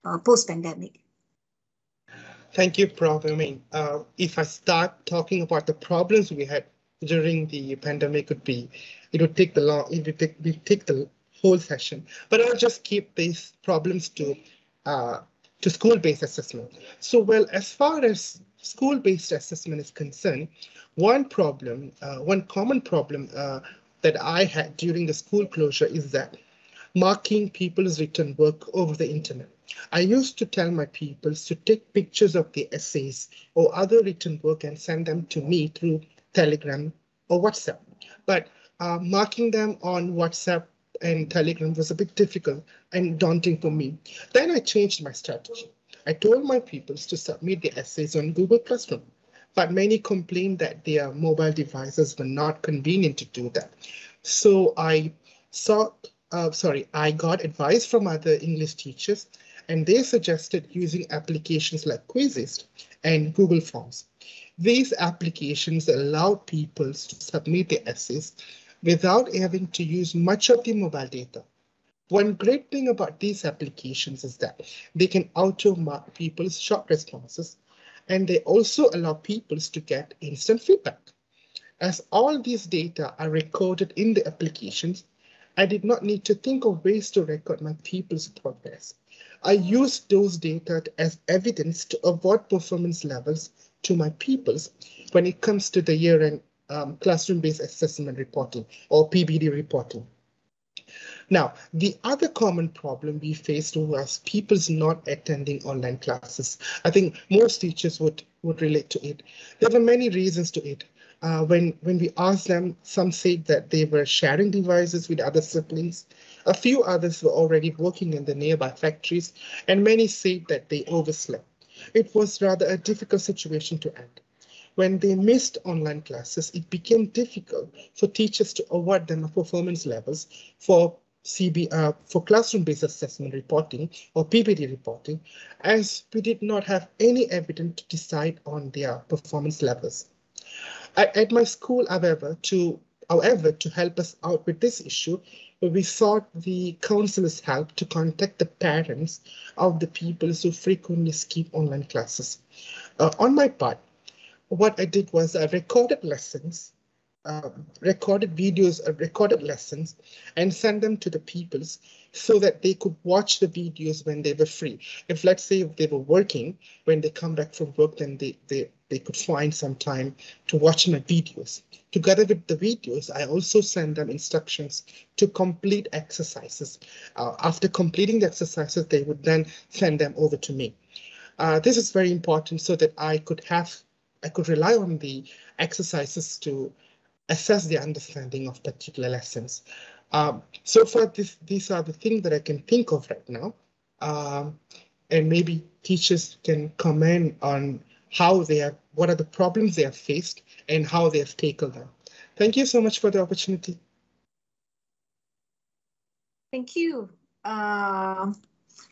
uh, post-pandemic? Thank you, Prof. I mean, uh, if I start talking about the problems we had during the pandemic, would be it would take the long, it would take, we take the whole session. But I'll just keep these problems to uh, to school-based assessment. So, well, as far as school-based assessment is concerned, one problem, uh, one common problem uh, that I had during the school closure is that marking people's written work over the internet. I used to tell my pupils to take pictures of the essays or other written work and send them to me through Telegram or WhatsApp. But uh, marking them on WhatsApp and Telegram was a bit difficult and daunting for me. Then I changed my strategy. I told my pupils to submit the essays on Google Classroom, but many complained that their mobile devices were not convenient to do that. So I sought uh, sorry, I got advice from other English teachers and they suggested using applications like Quizizz and Google Forms. These applications allow people to submit their essays without having to use much of the mobile data. One great thing about these applications is that they can auto-mark people's short responses and they also allow people to get instant feedback. As all these data are recorded in the applications, I did not need to think of ways to record my people's progress. I used those data as evidence to avoid performance levels to my peoples when it comes to the year-end um, classroom-based assessment reporting or PBD reporting. Now, the other common problem we faced was people's not attending online classes. I think most teachers would, would relate to it. There were many reasons to it. Uh, when, when we asked them, some said that they were sharing devices with other siblings. A few others were already working in the nearby factories, and many said that they overslept. It was rather a difficult situation to end. When they missed online classes, it became difficult for teachers to award them performance levels for CB uh, for classroom-based assessment reporting or PBD reporting, as we did not have any evidence to decide on their performance levels. At, at my school, however, to however, to help us out with this issue, we sought the counselor's help to contact the parents of the pupils who frequently skip online classes. Uh, on my part, what I did was I recorded lessons um, recorded videos of recorded lessons and send them to the pupils so that they could watch the videos when they were free. If let's say if they were working, when they come back from work, then they, they, they could find some time to watch my videos. Together with the videos, I also send them instructions to complete exercises. Uh, after completing the exercises, they would then send them over to me. Uh, this is very important so that I could have, I could rely on the exercises to assess the understanding of particular lessons. Um, so far, this, these are the things that I can think of right now. Um, and maybe teachers can comment on how they are, what are the problems they have faced and how they have tackled them. Thank you so much for the opportunity. Thank you. Uh,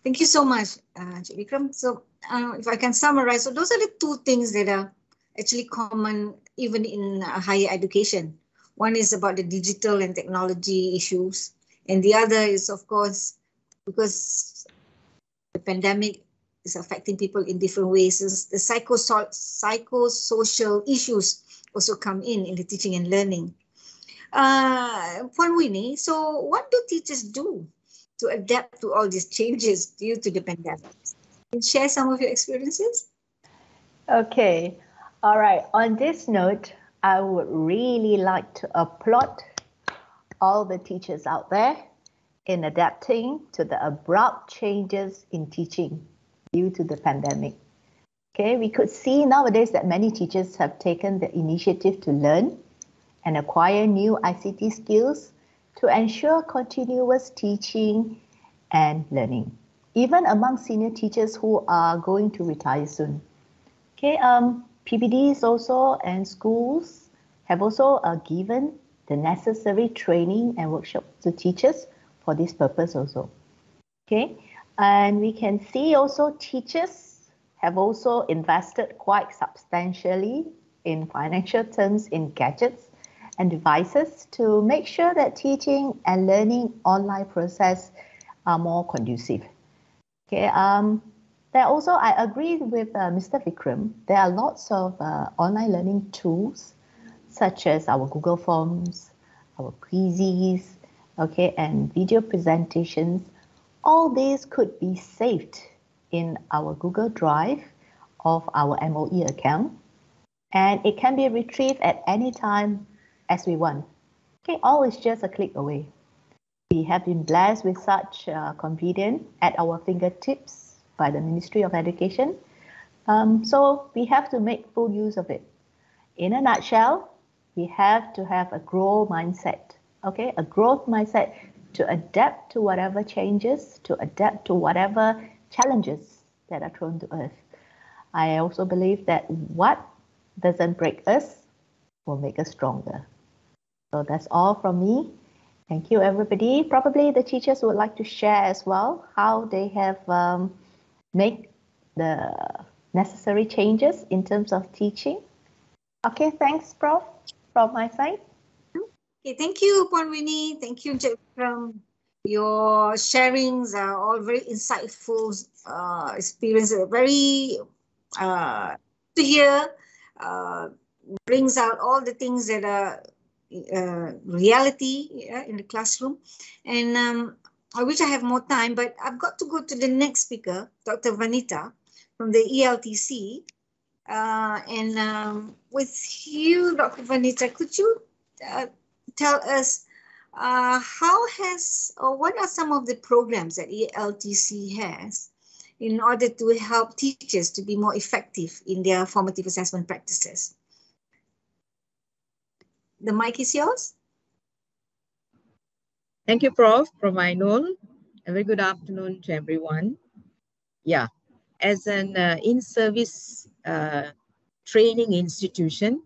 thank you so much, uh, Vikram. So uh, if I can summarize, so those are the two things that are actually common even in higher education. One is about the digital and technology issues, and the other is, of course, because the pandemic is affecting people in different ways. The psycho psychosocial issues also come in in the teaching and learning. Uh, Winnie, so what do teachers do to adapt to all these changes due to the pandemic? Can share some of your experiences? Okay. All right. On this note, I would really like to applaud all the teachers out there in adapting to the abrupt changes in teaching due to the pandemic. Okay, we could see nowadays that many teachers have taken the initiative to learn and acquire new ICT skills to ensure continuous teaching and learning, even among senior teachers who are going to retire soon. Okay, um, PBDs also and schools have also uh, given the necessary training and workshop to teachers for this purpose also. Okay, and we can see also teachers have also invested quite substantially in financial terms in gadgets and devices to make sure that teaching and learning online process are more conducive. Okay, um, there also, I agree with uh, Mr. Vikram, there are lots of uh, online learning tools, such as our Google Forms, our quizzes, okay, and video presentations. All these could be saved in our Google Drive of our MOE account, and it can be retrieved at any time as we want. Okay, all is just a click away. We have been blessed with such uh, convenience at our fingertips by the Ministry of Education. Um, so we have to make full use of it. In a nutshell, we have to have a growth mindset, okay? A growth mindset to adapt to whatever changes, to adapt to whatever challenges that are thrown to us. I also believe that what doesn't break us will make us stronger. So that's all from me. Thank you, everybody. Probably the teachers would like to share as well how they have um, make the necessary changes in terms of teaching. Okay, thanks, Prof, from my side. Okay, thank you, Puan Winnie. Thank you, from your sharings are all very insightful uh, experiences, very uh, to hear, uh, brings out all the things that are uh, reality yeah, in the classroom. And um, I wish I have more time, but I've got to go to the next speaker, Dr. Vanita from the ELTC. Uh, and um, with you, Dr. Vanita, could you uh, tell us uh, how has, or what are some of the programs that ELTC has in order to help teachers to be more effective in their formative assessment practices? The mic is yours. Thank you, Prof. Prof. Ainol. A very good afternoon to everyone. Yeah, as an uh, in-service uh, training institution,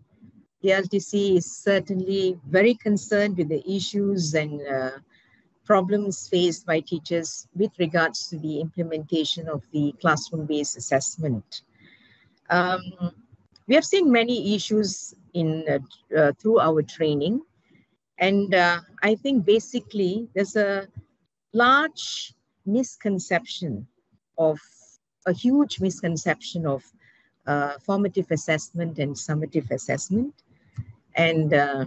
the ELTC is certainly very concerned with the issues and uh, problems faced by teachers with regards to the implementation of the classroom-based assessment. Um, we have seen many issues in uh, uh, through our training, and uh, I think basically there's a large misconception of a huge misconception of uh, formative assessment and summative assessment. And, uh,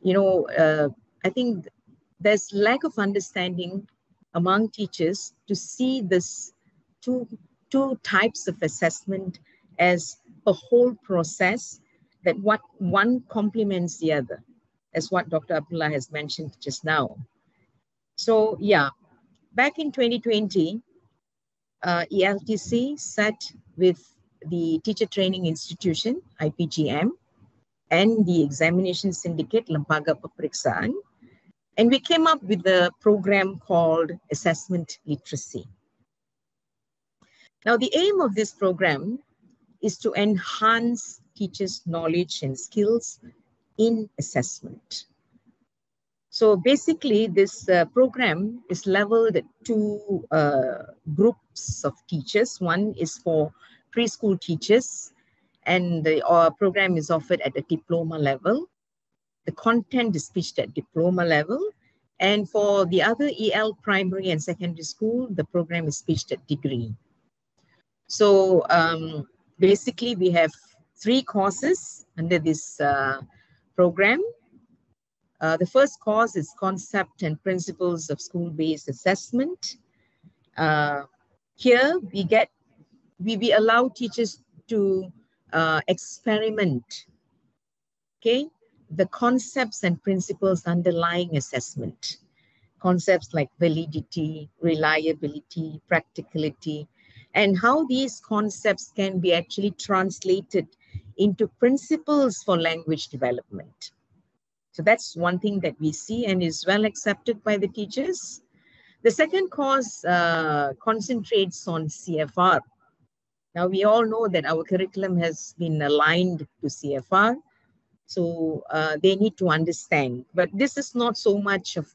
you know, uh, I think there's lack of understanding among teachers to see this two, two types of assessment as a whole process that what one complements the other, as what Dr. Abdullah has mentioned just now. So yeah, back in 2020, uh, ELTC sat with the Teacher Training Institution, IPGM, and the Examination Syndicate, Lembaga Peperiksaan, and we came up with a program called Assessment Literacy. Now, the aim of this program is to enhance teachers' knowledge and skills in assessment. So basically, this uh, program is leveled at two uh, groups of teachers. One is for preschool teachers, and the uh, program is offered at a diploma level. The content is pitched at diploma level. And for the other EL primary and secondary school, the program is pitched at degree. So um, basically, we have three courses under this uh, program. Uh, the first course is Concept and Principles of School-Based Assessment. Uh, here we get we, we allow teachers to uh, experiment, okay, the concepts and principles underlying assessment. Concepts like validity, reliability, practicality, and how these concepts can be actually translated into principles for language development. So that's one thing that we see and is well accepted by the teachers. The second course uh, concentrates on CEFR, now, we all know that our curriculum has been aligned to CEFR, so uh, they need to understand. But this is not so much of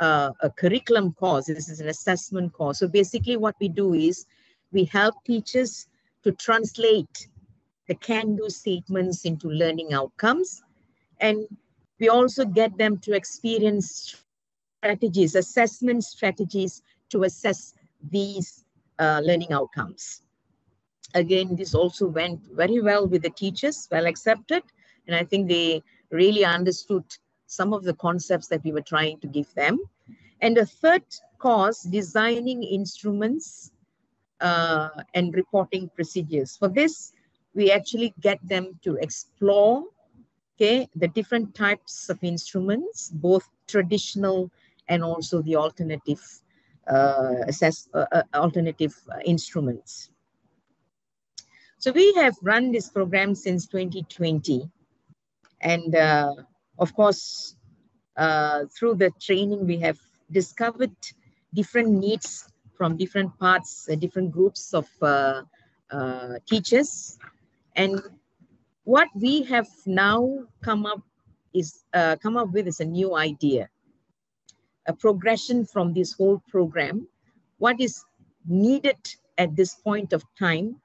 uh, a curriculum course, this is an assessment course. So basically what we do is we help teachers to translate the can-do statements into learning outcomes. And we also get them to experience strategies, assessment strategies to assess these uh, learning outcomes. Again, this also went very well with the teachers, well accepted. And I think they really understood some of the concepts that we were trying to give them. And the third course, designing instruments uh, and reporting procedures. For this, we actually get them to explore okay, the different types of instruments, both traditional and also the alternative uh, assess, uh, uh alternative uh, instruments. So we have run this program since 2020. And uh, of course, uh, through the training, we have discovered different needs from different parts, uh, different groups of uh, uh, teachers. And what we have now come up is uh, come up with is a new idea, a progression from this whole program. What is needed at this point of time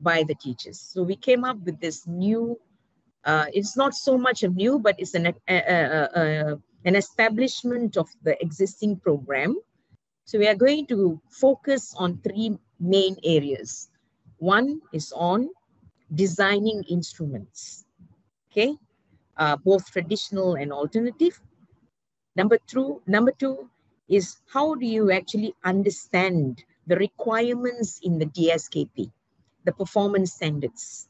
by the teachers. So we came up with this new, uh, it's not so much a new, but it's an, a, a, a, an establishment of the existing program. So we are going to focus on three main areas. One is on designing instruments, okay? Uh, both traditional and alternative. Number two, number two is how do you actually understand the requirements in the DSKP? The performance standards.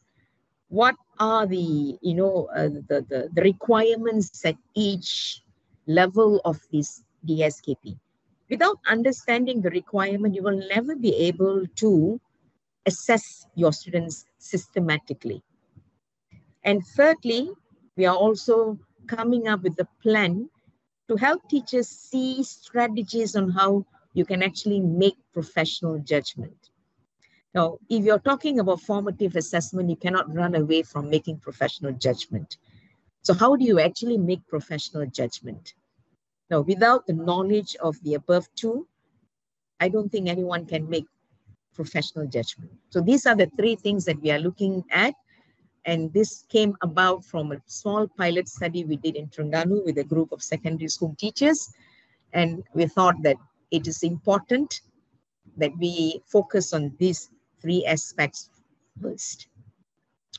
What are the, you know, uh, the, the, the requirements at each level of this DSKP. Without understanding the requirement, you will never be able to assess your students systematically. And thirdly, we are also coming up with a plan to help teachers see strategies on how you can actually make professional judgment. Now, if you're talking about formative assessment, you cannot run away from making professional judgment. So how do you actually make professional judgment? Now, without the knowledge of the above two, I don't think anyone can make professional judgment. So these are the three things that we are looking at. And this came about from a small pilot study we did in Terengganu with a group of secondary school teachers. And we thought that it is important that we focus on these three aspects first.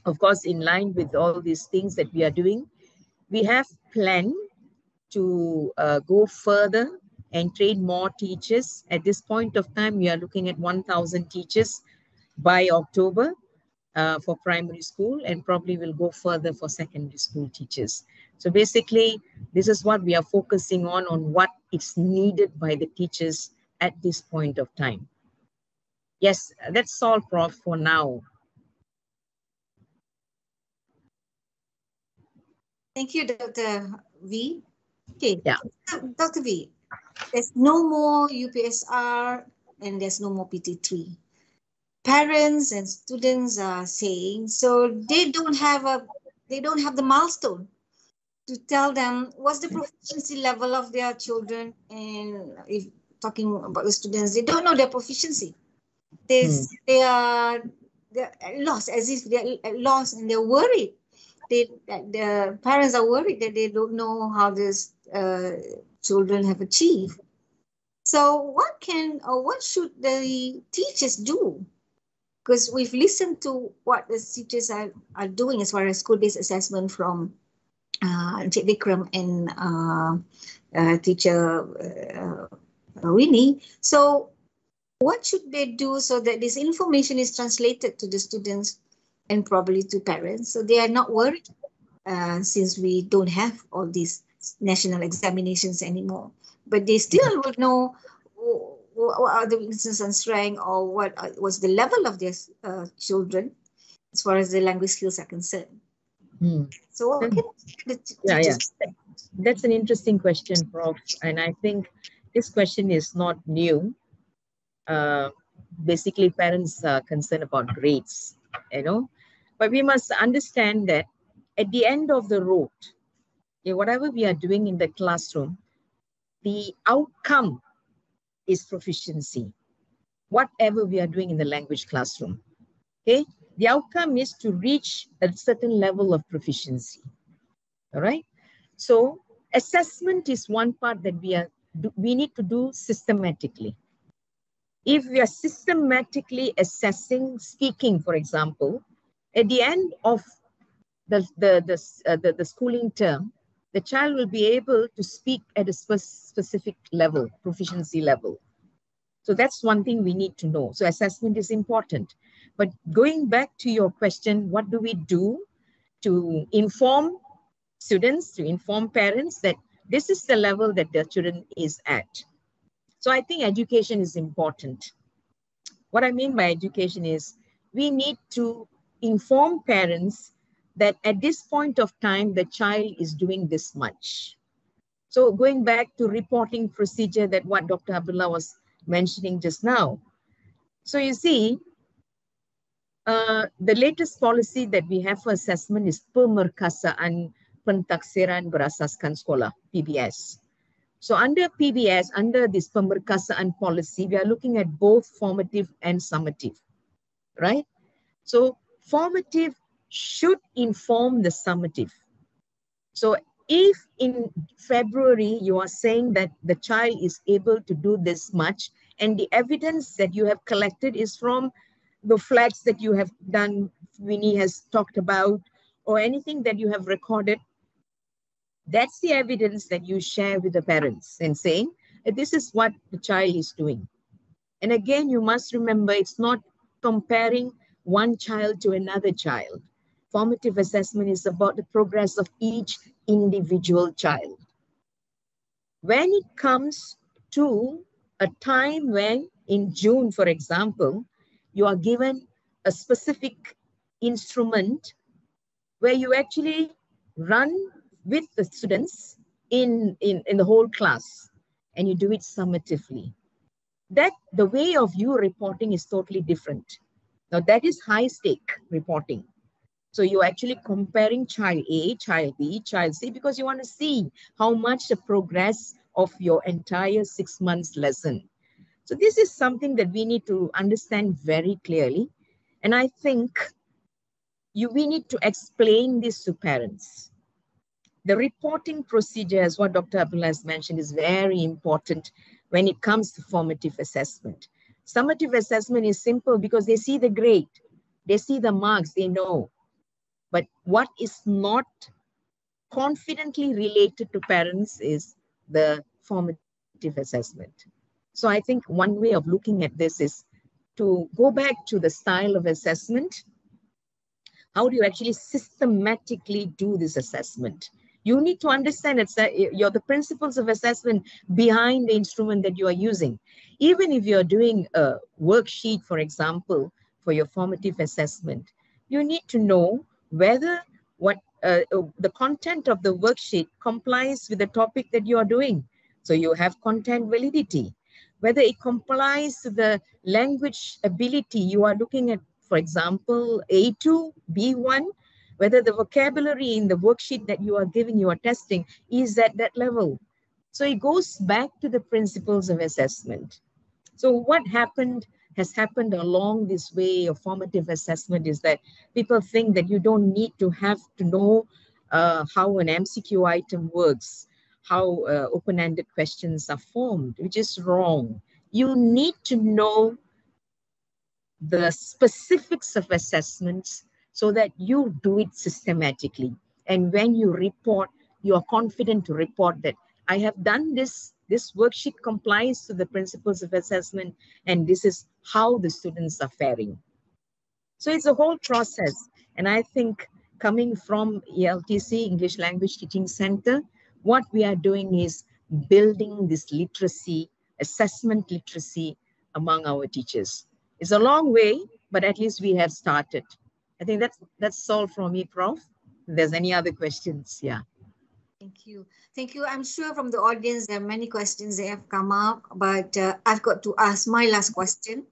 Of course, in line with all these things that we are doing, we have planned to uh, go further and train more teachers. At this point of time, we are looking at 1,000 teachers by October uh, for primary school and probably will go further for secondary school teachers. So basically, this is what we are focusing on, on what is needed by the teachers at this point of time. Yes, that's all, Prof, for now. Thank you, Dr. V. Okay, yeah. Dr. V, there's no more UPSR and there's no more PT3. Parents and students are saying, so they don't have a, they don't have the milestone to tell them what's the proficiency level of their children and if talking about the students, they don't know their proficiency. They, hmm. they are they're lost as if they're lost and they're worried. They, the parents are worried that they don't know how these uh, children have achieved. So what can or what should the teachers do? Because we've listened to what the teachers are, are doing as far as school-based assessment from uh, Vikram and uh, uh, teacher uh, Winnie. So what should they do so that this information is translated to the students and probably to parents? So they are not worried uh, since we don't have all these national examinations anymore. But they still would know what are the weaknesses and strengths or what was the level of their uh, children as far as the language skills are concerned. Hmm. so yeah, yeah. that's an interesting question prof. And i think this question is not new uh, basically parents are concerned about grades, you know. But we must understand that at the end of the road, whatever we are doing in the classroom, the outcome is proficiency. Whatever we are doing in the language classroom, okay, the outcome is to reach a certain level of proficiency. All right. So assessment is one part that we are we need to do systematically if we are systematically assessing speaking, for example, at the end of the, the, the, uh, the, the, schooling term, the child will be able to speak at a spe specific level, proficiency level. So that's one thing we need to know. So assessment is important. But going back to your question, what do we do to inform students, to inform parents that this is the level that their children is at. So I think education is important. What I mean by education is we need to inform parents that at this point of time, the child is doing this much. So going back to reporting procedure that what Dr. Abdullah was mentioning just now. So you see, uh, the latest policy that we have for assessment is pemerkasaan pentaksiran berasaskan sekolah, PBS. So under PBS, under this pemerkasaan policy, we are looking at both formative and summative, right? So formative should inform the summative. So if in February you are saying that the child is able to do this much and the evidence that you have collected is from the flags that you have done, Winnie has talked about, or anything that you have recorded, that's the evidence that you share with the parents and saying, this is what the child is doing. And again, you must remember it's not comparing one child to another child. Formative assessment is about the progress of each individual child. when it comes to a time when in June, for example, you are given a specific instrument where you actually run with the students in, in, in the whole class and you do it summatively. That the way of you reporting is totally different. Now that is high stake reporting. So you're actually comparing child A, child B, child C, because you want to see how much the progress of your entire six months lesson. So this is something that we need to understand very clearly. And I think you, we need to explain this to parents. The reporting procedure, as what Dr. Abdullah has mentioned, is very important when it comes to formative assessment. Summative assessment is simple because they see the grade, they see the marks, they know. But what is not confidently related to parents is the formative assessment. So I think one way of looking at this is to go back to the style of assessment. How do you actually systematically do this assessment? You need to understand it's that you're the principles of assessment behind the instrument that you are using. Even if you're doing a worksheet, for example, for your formative assessment, you need to know whether what uh, uh, the content of the worksheet complies with the topic that you are doing. So you have content validity. Whether it complies to the language ability you are looking at, for example, A2, B1, whether the vocabulary in the worksheet that you are giving, you are testing, is at that level. So it goes back to the principles of assessment. So what happened has happened along this way of formative assessment is that people think that you don't need to have to know uh, how an MCQ item works, how uh, open-ended questions are formed, which is wrong. You need to know the specifics of assessments so that you do it systematically. And when you report, you are confident to report that I have done this this worksheet complies to the principles of assessment, and this is how the students are faring. So it's a whole process. And I think coming from ELTC, English Language Teaching Center, what we are doing is building this literacy, assessment literacy among our teachers. It's a long way, but at least we have started. I think that's that's all from me, Prof. If there's any other questions, yeah. Thank you. Thank you. I'm sure from the audience there are many questions that have come up, but uh, I've got to ask my last question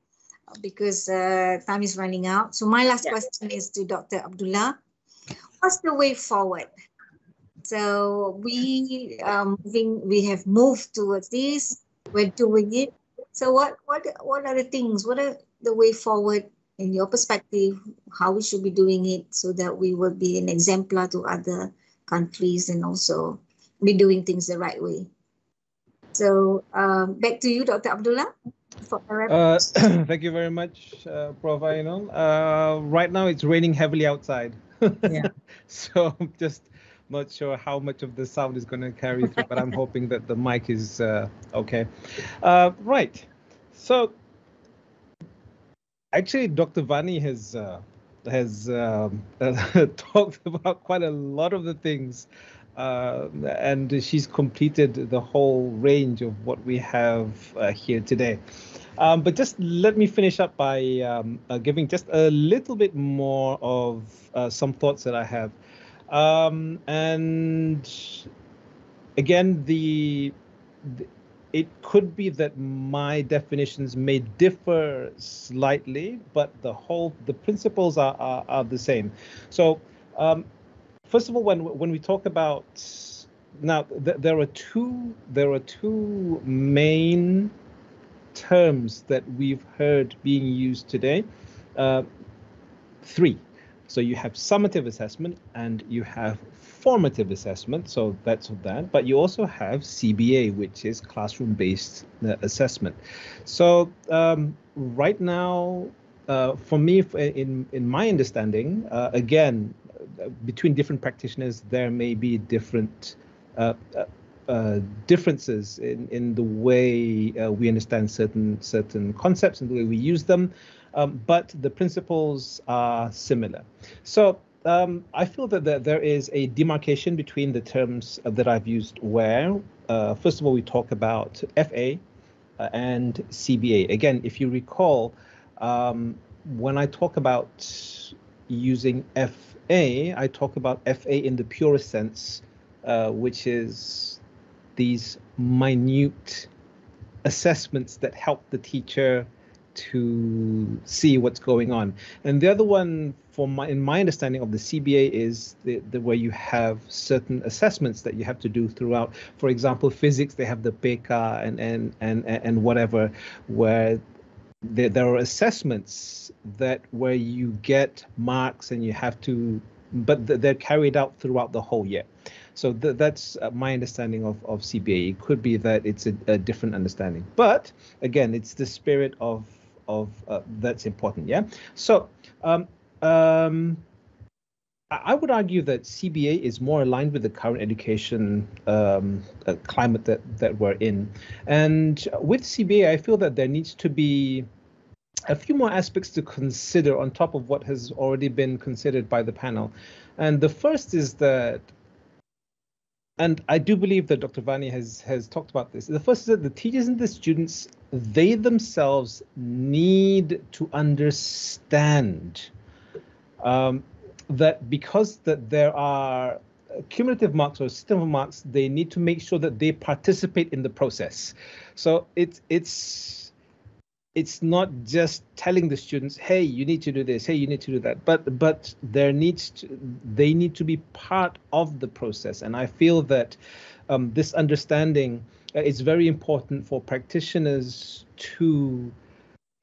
because uh, time is running out. So my last yeah. question is to Dr. Abdullah. What's the way forward? So we um we have moved towards this. We're doing it. So what what what are the things? What are the way forward in your perspective? How we should be doing it so that we will be an exemplar to other countries and also be doing things the right way. So um, back to you, Dr. Abdullah. Uh, thank you very much, uh, Prof. Ainol. Uh, right now it's raining heavily outside. yeah. so I'm just not sure how much of the sound is going to carry through, but I'm hoping that the mic is uh, okay. Uh, right. So actually, Dr. Vani has uh, has um, talked about quite a lot of the things, uh, and she's completed the whole range of what we have uh, here today. Um, but just let me finish up by um, uh, giving just a little bit more of uh, some thoughts that I have. Um, and again, the, the it could be that my definitions may differ slightly, but the whole the principles are are, are the same. So, um, first of all, when when we talk about now, th- there are two there are two main terms that we've heard being used today. Uh, three. So you have summative assessment and you have formative assessment, so that's that. But you also have CBA, which is classroom-based uh, assessment. So um, right now, uh, for me, in in my understanding, uh, again, between different practitioners, there may be different uh, uh, uh, differences in, in the way we understand certain certain concepts and the way we use them, um, but the principles are similar. So um, I feel that there, is a demarcation between the terms that I've used where, uh, first of all, we talk about FA uh, and CBA. Again, if you recall, um, when I talk about using FA, I talk about FA in the purest sense, uh, which is these minute assessments that help the teacher to see what's going on. And the other one, for my in my understanding of the CBA, is the, the where you have certain assessments that you have to do throughout. For example, physics, they have the PK and and and and whatever, where there, there are assessments that where you get marks and you have to, but they're carried out throughout the whole year. So th that's uh, my understanding of, of CBA. It could be that it's a, a different understanding, but again, it's the spirit of of uh, that's important. Yeah. So um, um, I would argue that CBA is more aligned with the current education um, uh, climate that that we're in, and with CBA, I feel that there needs to be a few more aspects to consider on top of what has already been considered by the panel. And the first is that and I do believe that Dr. Vani has has talked about this. The first is that the teachers and the students, they themselves need to understand um, that because that there are cumulative marks or system of marks, they need to make sure that they participate in the process. So it's it's it's not just telling the students hey you need to do this. Hey you need to do that. But but there needs to they need to be part of the process. And i feel that um, this understanding uh, is very important for practitioners to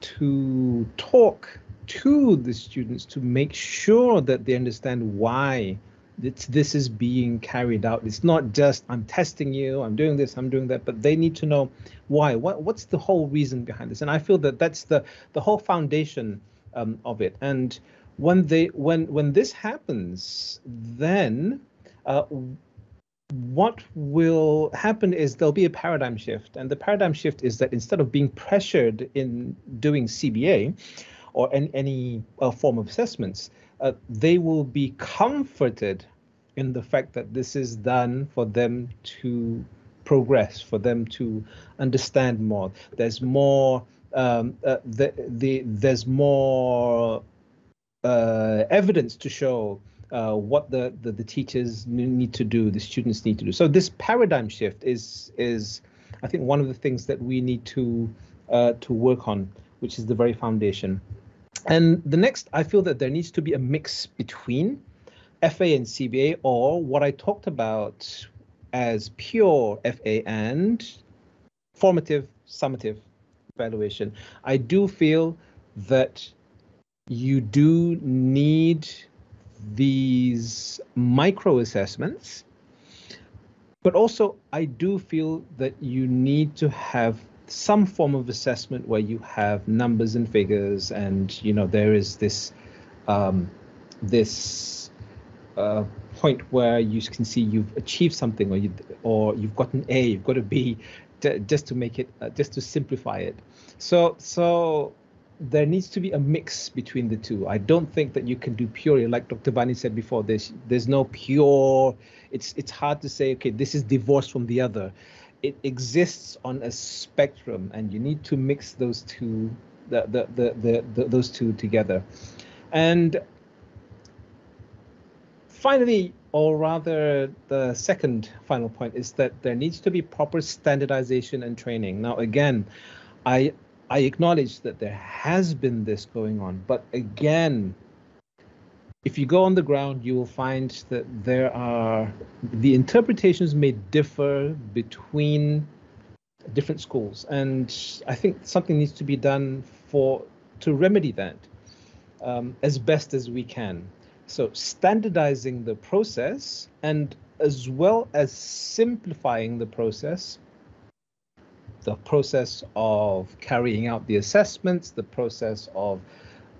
to talk to the students to make sure that they understand why it's, this is being carried out. It's not just I'm testing you, I'm doing this, I'm doing that, but they need to know why. What what's the whole reason behind this? And I feel that that's the the whole foundation um, of it. And when they when when this happens, then uh, what will happen is there'll be a paradigm shift, and the paradigm shift is that instead of being pressured in doing CBA or any, any uh, form of assessments, uh, they will be comforted in the fact that this is done for them to progress, for them to understand more. There's more. Um, uh, the, the, there's more uh, evidence to show uh, what the, the, the teachers need to do, the students need to do. So this paradigm shift is is I think one of the things that we need to uh, to work on, which is the very foundation. And the next, I feel that there needs to be a mix between FA and CBA, or what I talked about as pure FA and formative, summative evaluation. I do feel that you do need these micro assessments, but also I do feel that you need to have some form of assessment where you have numbers and figures and you know there is this um, this uh, point where you can see you've achieved something or you or you've got an A you've got a B to, just to make it uh, just to simplify it so so there needs to be a mix between the two. I don't think that you can do purely like Dr. Vani said before. There's there's no pure. It's it's hard to say okay this is divorced from the other it exists on a spectrum and you need to mix those two the, the, the, the, the those two together. And finally or rather the second final point is that there needs to be proper standardization and training. Now again i i acknowledge that there has been this going on but again if you go on the ground, you will find that there are the interpretations may differ between different schools, and I think something needs to be done for to remedy that um, as best as we can. So standardizing the process and as well as simplifying the process the process of carrying out the assessments, the process of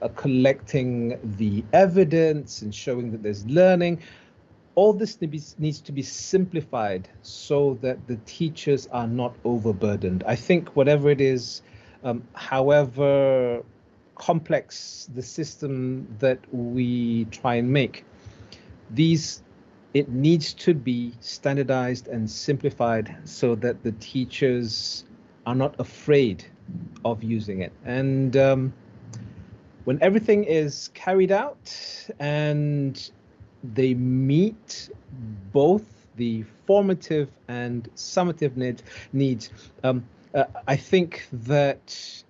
uh, collecting the evidence and showing that there's learning. All this needs to be simplified so that the teachers are not overburdened. I think whatever it is, um, however complex the system that we try and make, these it needs to be standardized and simplified so that the teachers are not afraid of using it. And um, when everything is carried out and they meet both the formative and summative need, needs, um, uh, I think that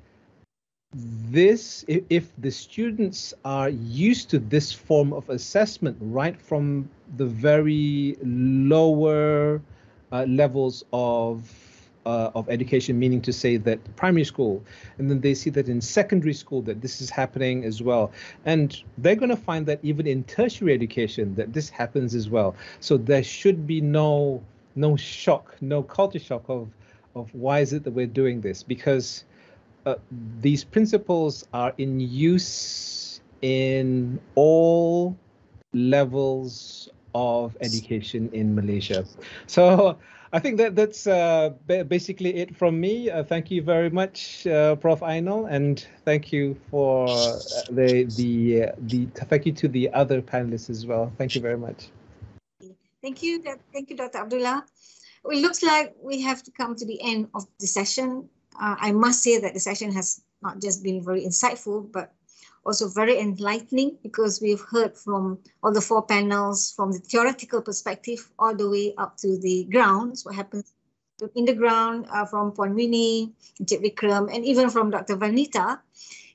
this if, the students are used to this form of assessment right from the very lower uh, levels of uh, of education, meaning to say that primary school, and then they see that in secondary school that this is happening as well, and they're going to find that even in tertiary education that this happens as well. So there should be no no shock, no culture shock of of why is it that we're doing this because uh, these principles are in use in all levels of education in Malaysia. So I think that that's uh, basically it from me. Uh, thank you very much, uh, Prof. Ainol, and thank you for uh, the the the thank you to the other panelists as well. Thank you very much. Thank you, thank you, Dr. Abdullah. It looks like we have to come to the end of the session. Uh, I must say that the session has not just been very insightful, but also very enlightening because we've heard from all the four panels from the theoretical perspective all the way up to the grounds, what happens in the ground uh, from Winnie, Encik Vikram, and even from Dr. Vanita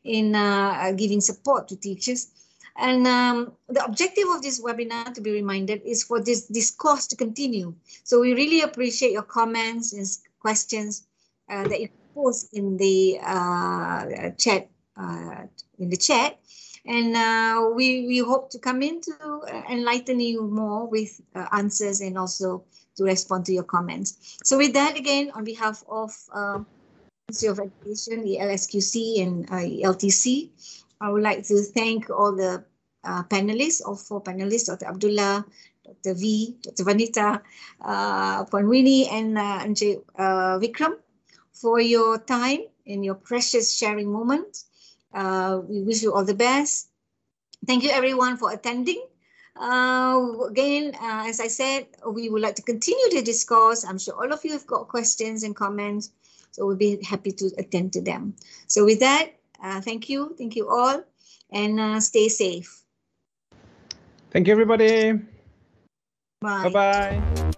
in uh, giving support to teachers. And um, the objective of this webinar, to be reminded, is for this discourse to continue. So we really appreciate your comments and questions uh, that you post in the uh, chat uh, in the chat. And uh, we, we hope to come in to enlighten you more with uh, answers and also to respond to your comments. So with that, again, on behalf of uh, Ministry of Education, the ELSQC and uh, ELTC, I would like to thank all the uh, panelists, all four panelists, Dr. Abdullah, Dr. V, Dr. Vanita, uh, and uh, uh, Vikram for your time and your precious sharing moment. Uh, we wish you all the best. Thank you everyone for attending. Uh, again, uh, as I said, we would like to continue the discourse. I'm sure all of you have got questions and comments, so we'll be happy to attend to them. So with that, uh, thank you. Thank you all and uh, stay safe. Thank you, everybody. Bye. Bye-bye.